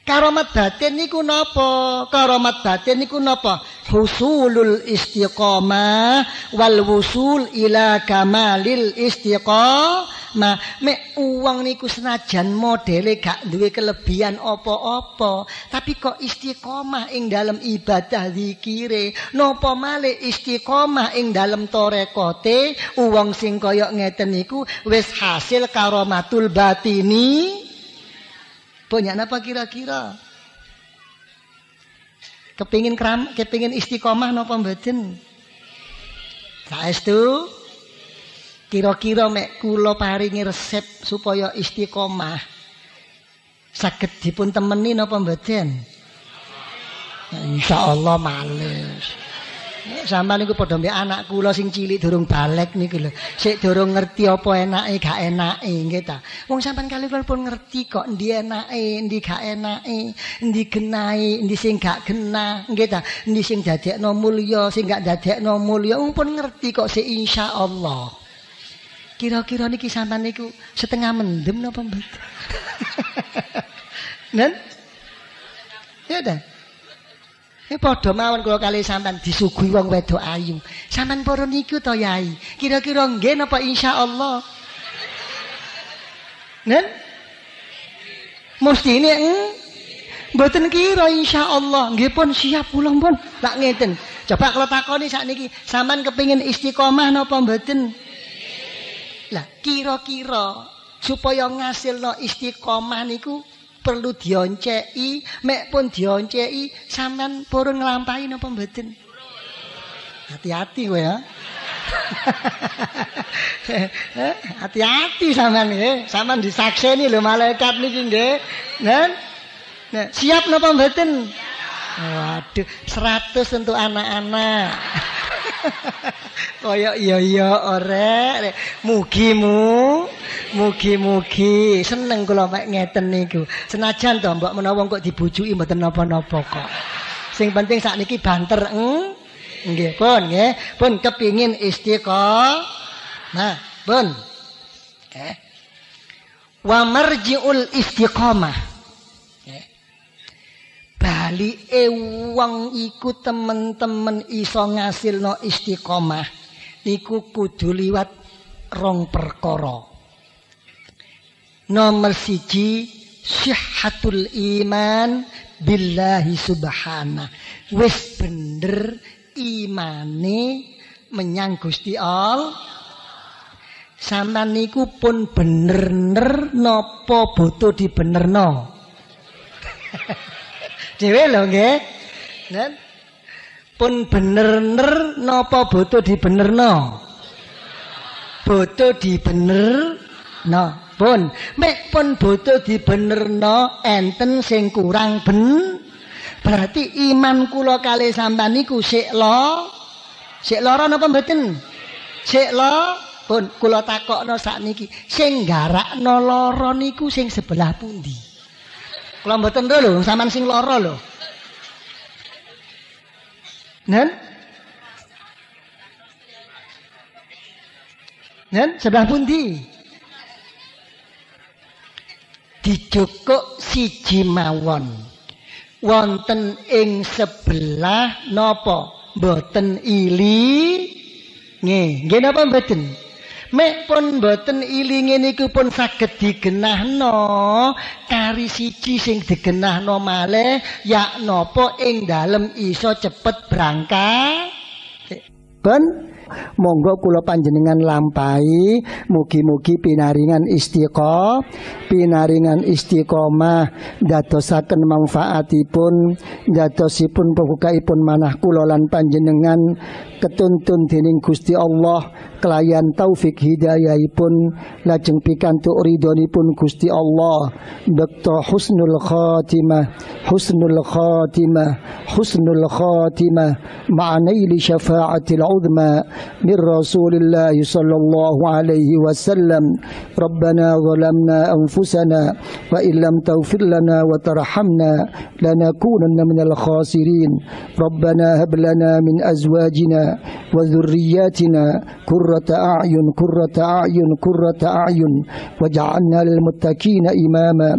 Karomat batin niku napa? Karomat batin niku napa? Husulul istiqamah wal wusul ila kamalil istiqamah. Mek uang niku senajan modele gak duwe kelebihan apa-apa, tapi kok istiqomah ing dalam ibadah zikire. Napa malih istiqomah ing dalam torekote uang sing kaya ngeten niku wis hasil karomatul batini. Banyak apa kira-kira? Kepingin kram, kepingin istiqomah napa mboten? Saestu kira-kira mek kula paringi resep supaya istiqomah. Saged dipun temeni napa mboten? Insyaallah males. Sampai niku padha mbek anak kula sing cilik durung balik niku lho. Sik durung ngerti apa enake gak enake nggih ta. Wong sampean kali pun ngerti kok endi enake, endi gak enake, endi genahe, endi sing gak genah nggih ta. Endi sing dadekno mulya, sing gak dadekno mulya. Wong pun ngerti kok sik insyaallah. Kira-kira niki sampean niku setengah mendem napa mboten? Nen? Ya dah. Ini padha mawon kula kali sampean disuguhi wong wedok ayu. Sampean para niku to Yai. Kira-kira nggih napa insyaallah? Nen? Mesti ini hmm? Mboten kira insyaallah nggih pun siap pulang pun tak ngeten. Coba kalau takoni sakniki sampean kepingin istiqomah napa mboten? Lah kira-kira supaya ngasilno istiqomah niku perlu dionceki, mek pun dionceki sampean purun nglampahi napa mboten? Hati-hati kowe ya. Hati-hati sampean nggih, sampean disakseni lho malaikat niki nggih. Nen? Nah, siap napa mboten? Waduh, 100 untuk anak-anak. Kaya iya iya ore, mugimu, mugi-mugi seneng kula mek ngeten niku. Senajan to mbok menawa kok dibujuki mboten napa-napa kok. Sing penting sakniki banter eng. Nggih, pun nggih. Pun kepingin istiqomah. Nah, pun. Eh. Wa marji'ul istiqomah. Bali e wong iku temen-temen iso ngasilno istiqomah. Iku kudu liwat rong perkara. Nomor siji syihhatul iman billahi subhana. Wis bener imane menyang Gusti Allah. Sampeyan niku pun bener-bener napa butuh dibenerno. Dhewe lho nggih. Nen. Pun bener-bener napa butuh dibenerno. Butuh dibenerno. pun. Mek pun butuh dibenerno enten sing kurang ben berarti iman kula kali sampean niku sik lo. Sik lara napa mboten? Sik lo. Pun kula takokno sakniki. Sing garakno lara niku sing sebelah pundi kula mboten lho sampean sing lara lho. Nen? Nen sebelah pundi? dijukuk siji mawon. Wonten ing sebelah napa? Mboten ili. Nggih nggih napa mboten mek pun mboten ilinge niku pun saged digenahno. Kari siji sing digenahno malih yak napa ing dalem iso cepet berangkat? Ben monggo kula panjenengan lampahi mugi-mugi pinaringan istiqomah pinaringan istiqomah dadosaken manfaatipun dadosipun pembukaipun manah kula lan panjenengan ketuntun dining Gusti Allah kelayan taufik hidayah pun lajeng pikantuk ridoni pun Gusti Allah Dr. Husnul Khatimah Husnul Khatimah Husnul Khatimah ma'anaili syafa'atil uzma min Rasulullah sallallahu alaihi wasallam Rabbana zalamna anfusana wa illam taufir lana wa tarhamna lanakunanna minal khasirin Rabbana hab lana min azwajina وذرياتنا كرة أعين كرة أعين كرة أعين. واجعلنا للمتقين إماما.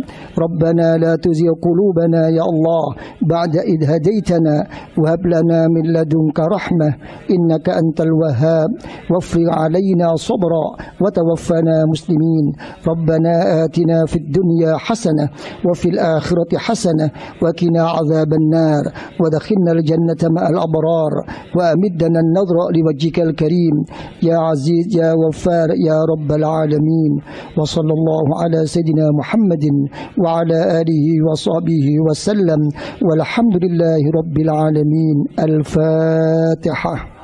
ربنا لا تزغ قلوبنا يا الله بعد إذ هديتنا. وهب لنا من لدنك رحمة إنك أنت الوهاب. وافرغ علينا صبرا وتوفنا مسلمين. ربنا آتنا في الدنيا حسنة وفي الآخرة حسنة وقنا عذاب النار. ودخلنا الجنة مع الأبرار. وأمدنا النظر لوجهك الكريم. يا عزيز يا وفار يا رب العالمين. وصلى الله على سيدنا محمد وعلى آله وصحبه وسلم. والحمد لله رب العالمين. الفاتحة.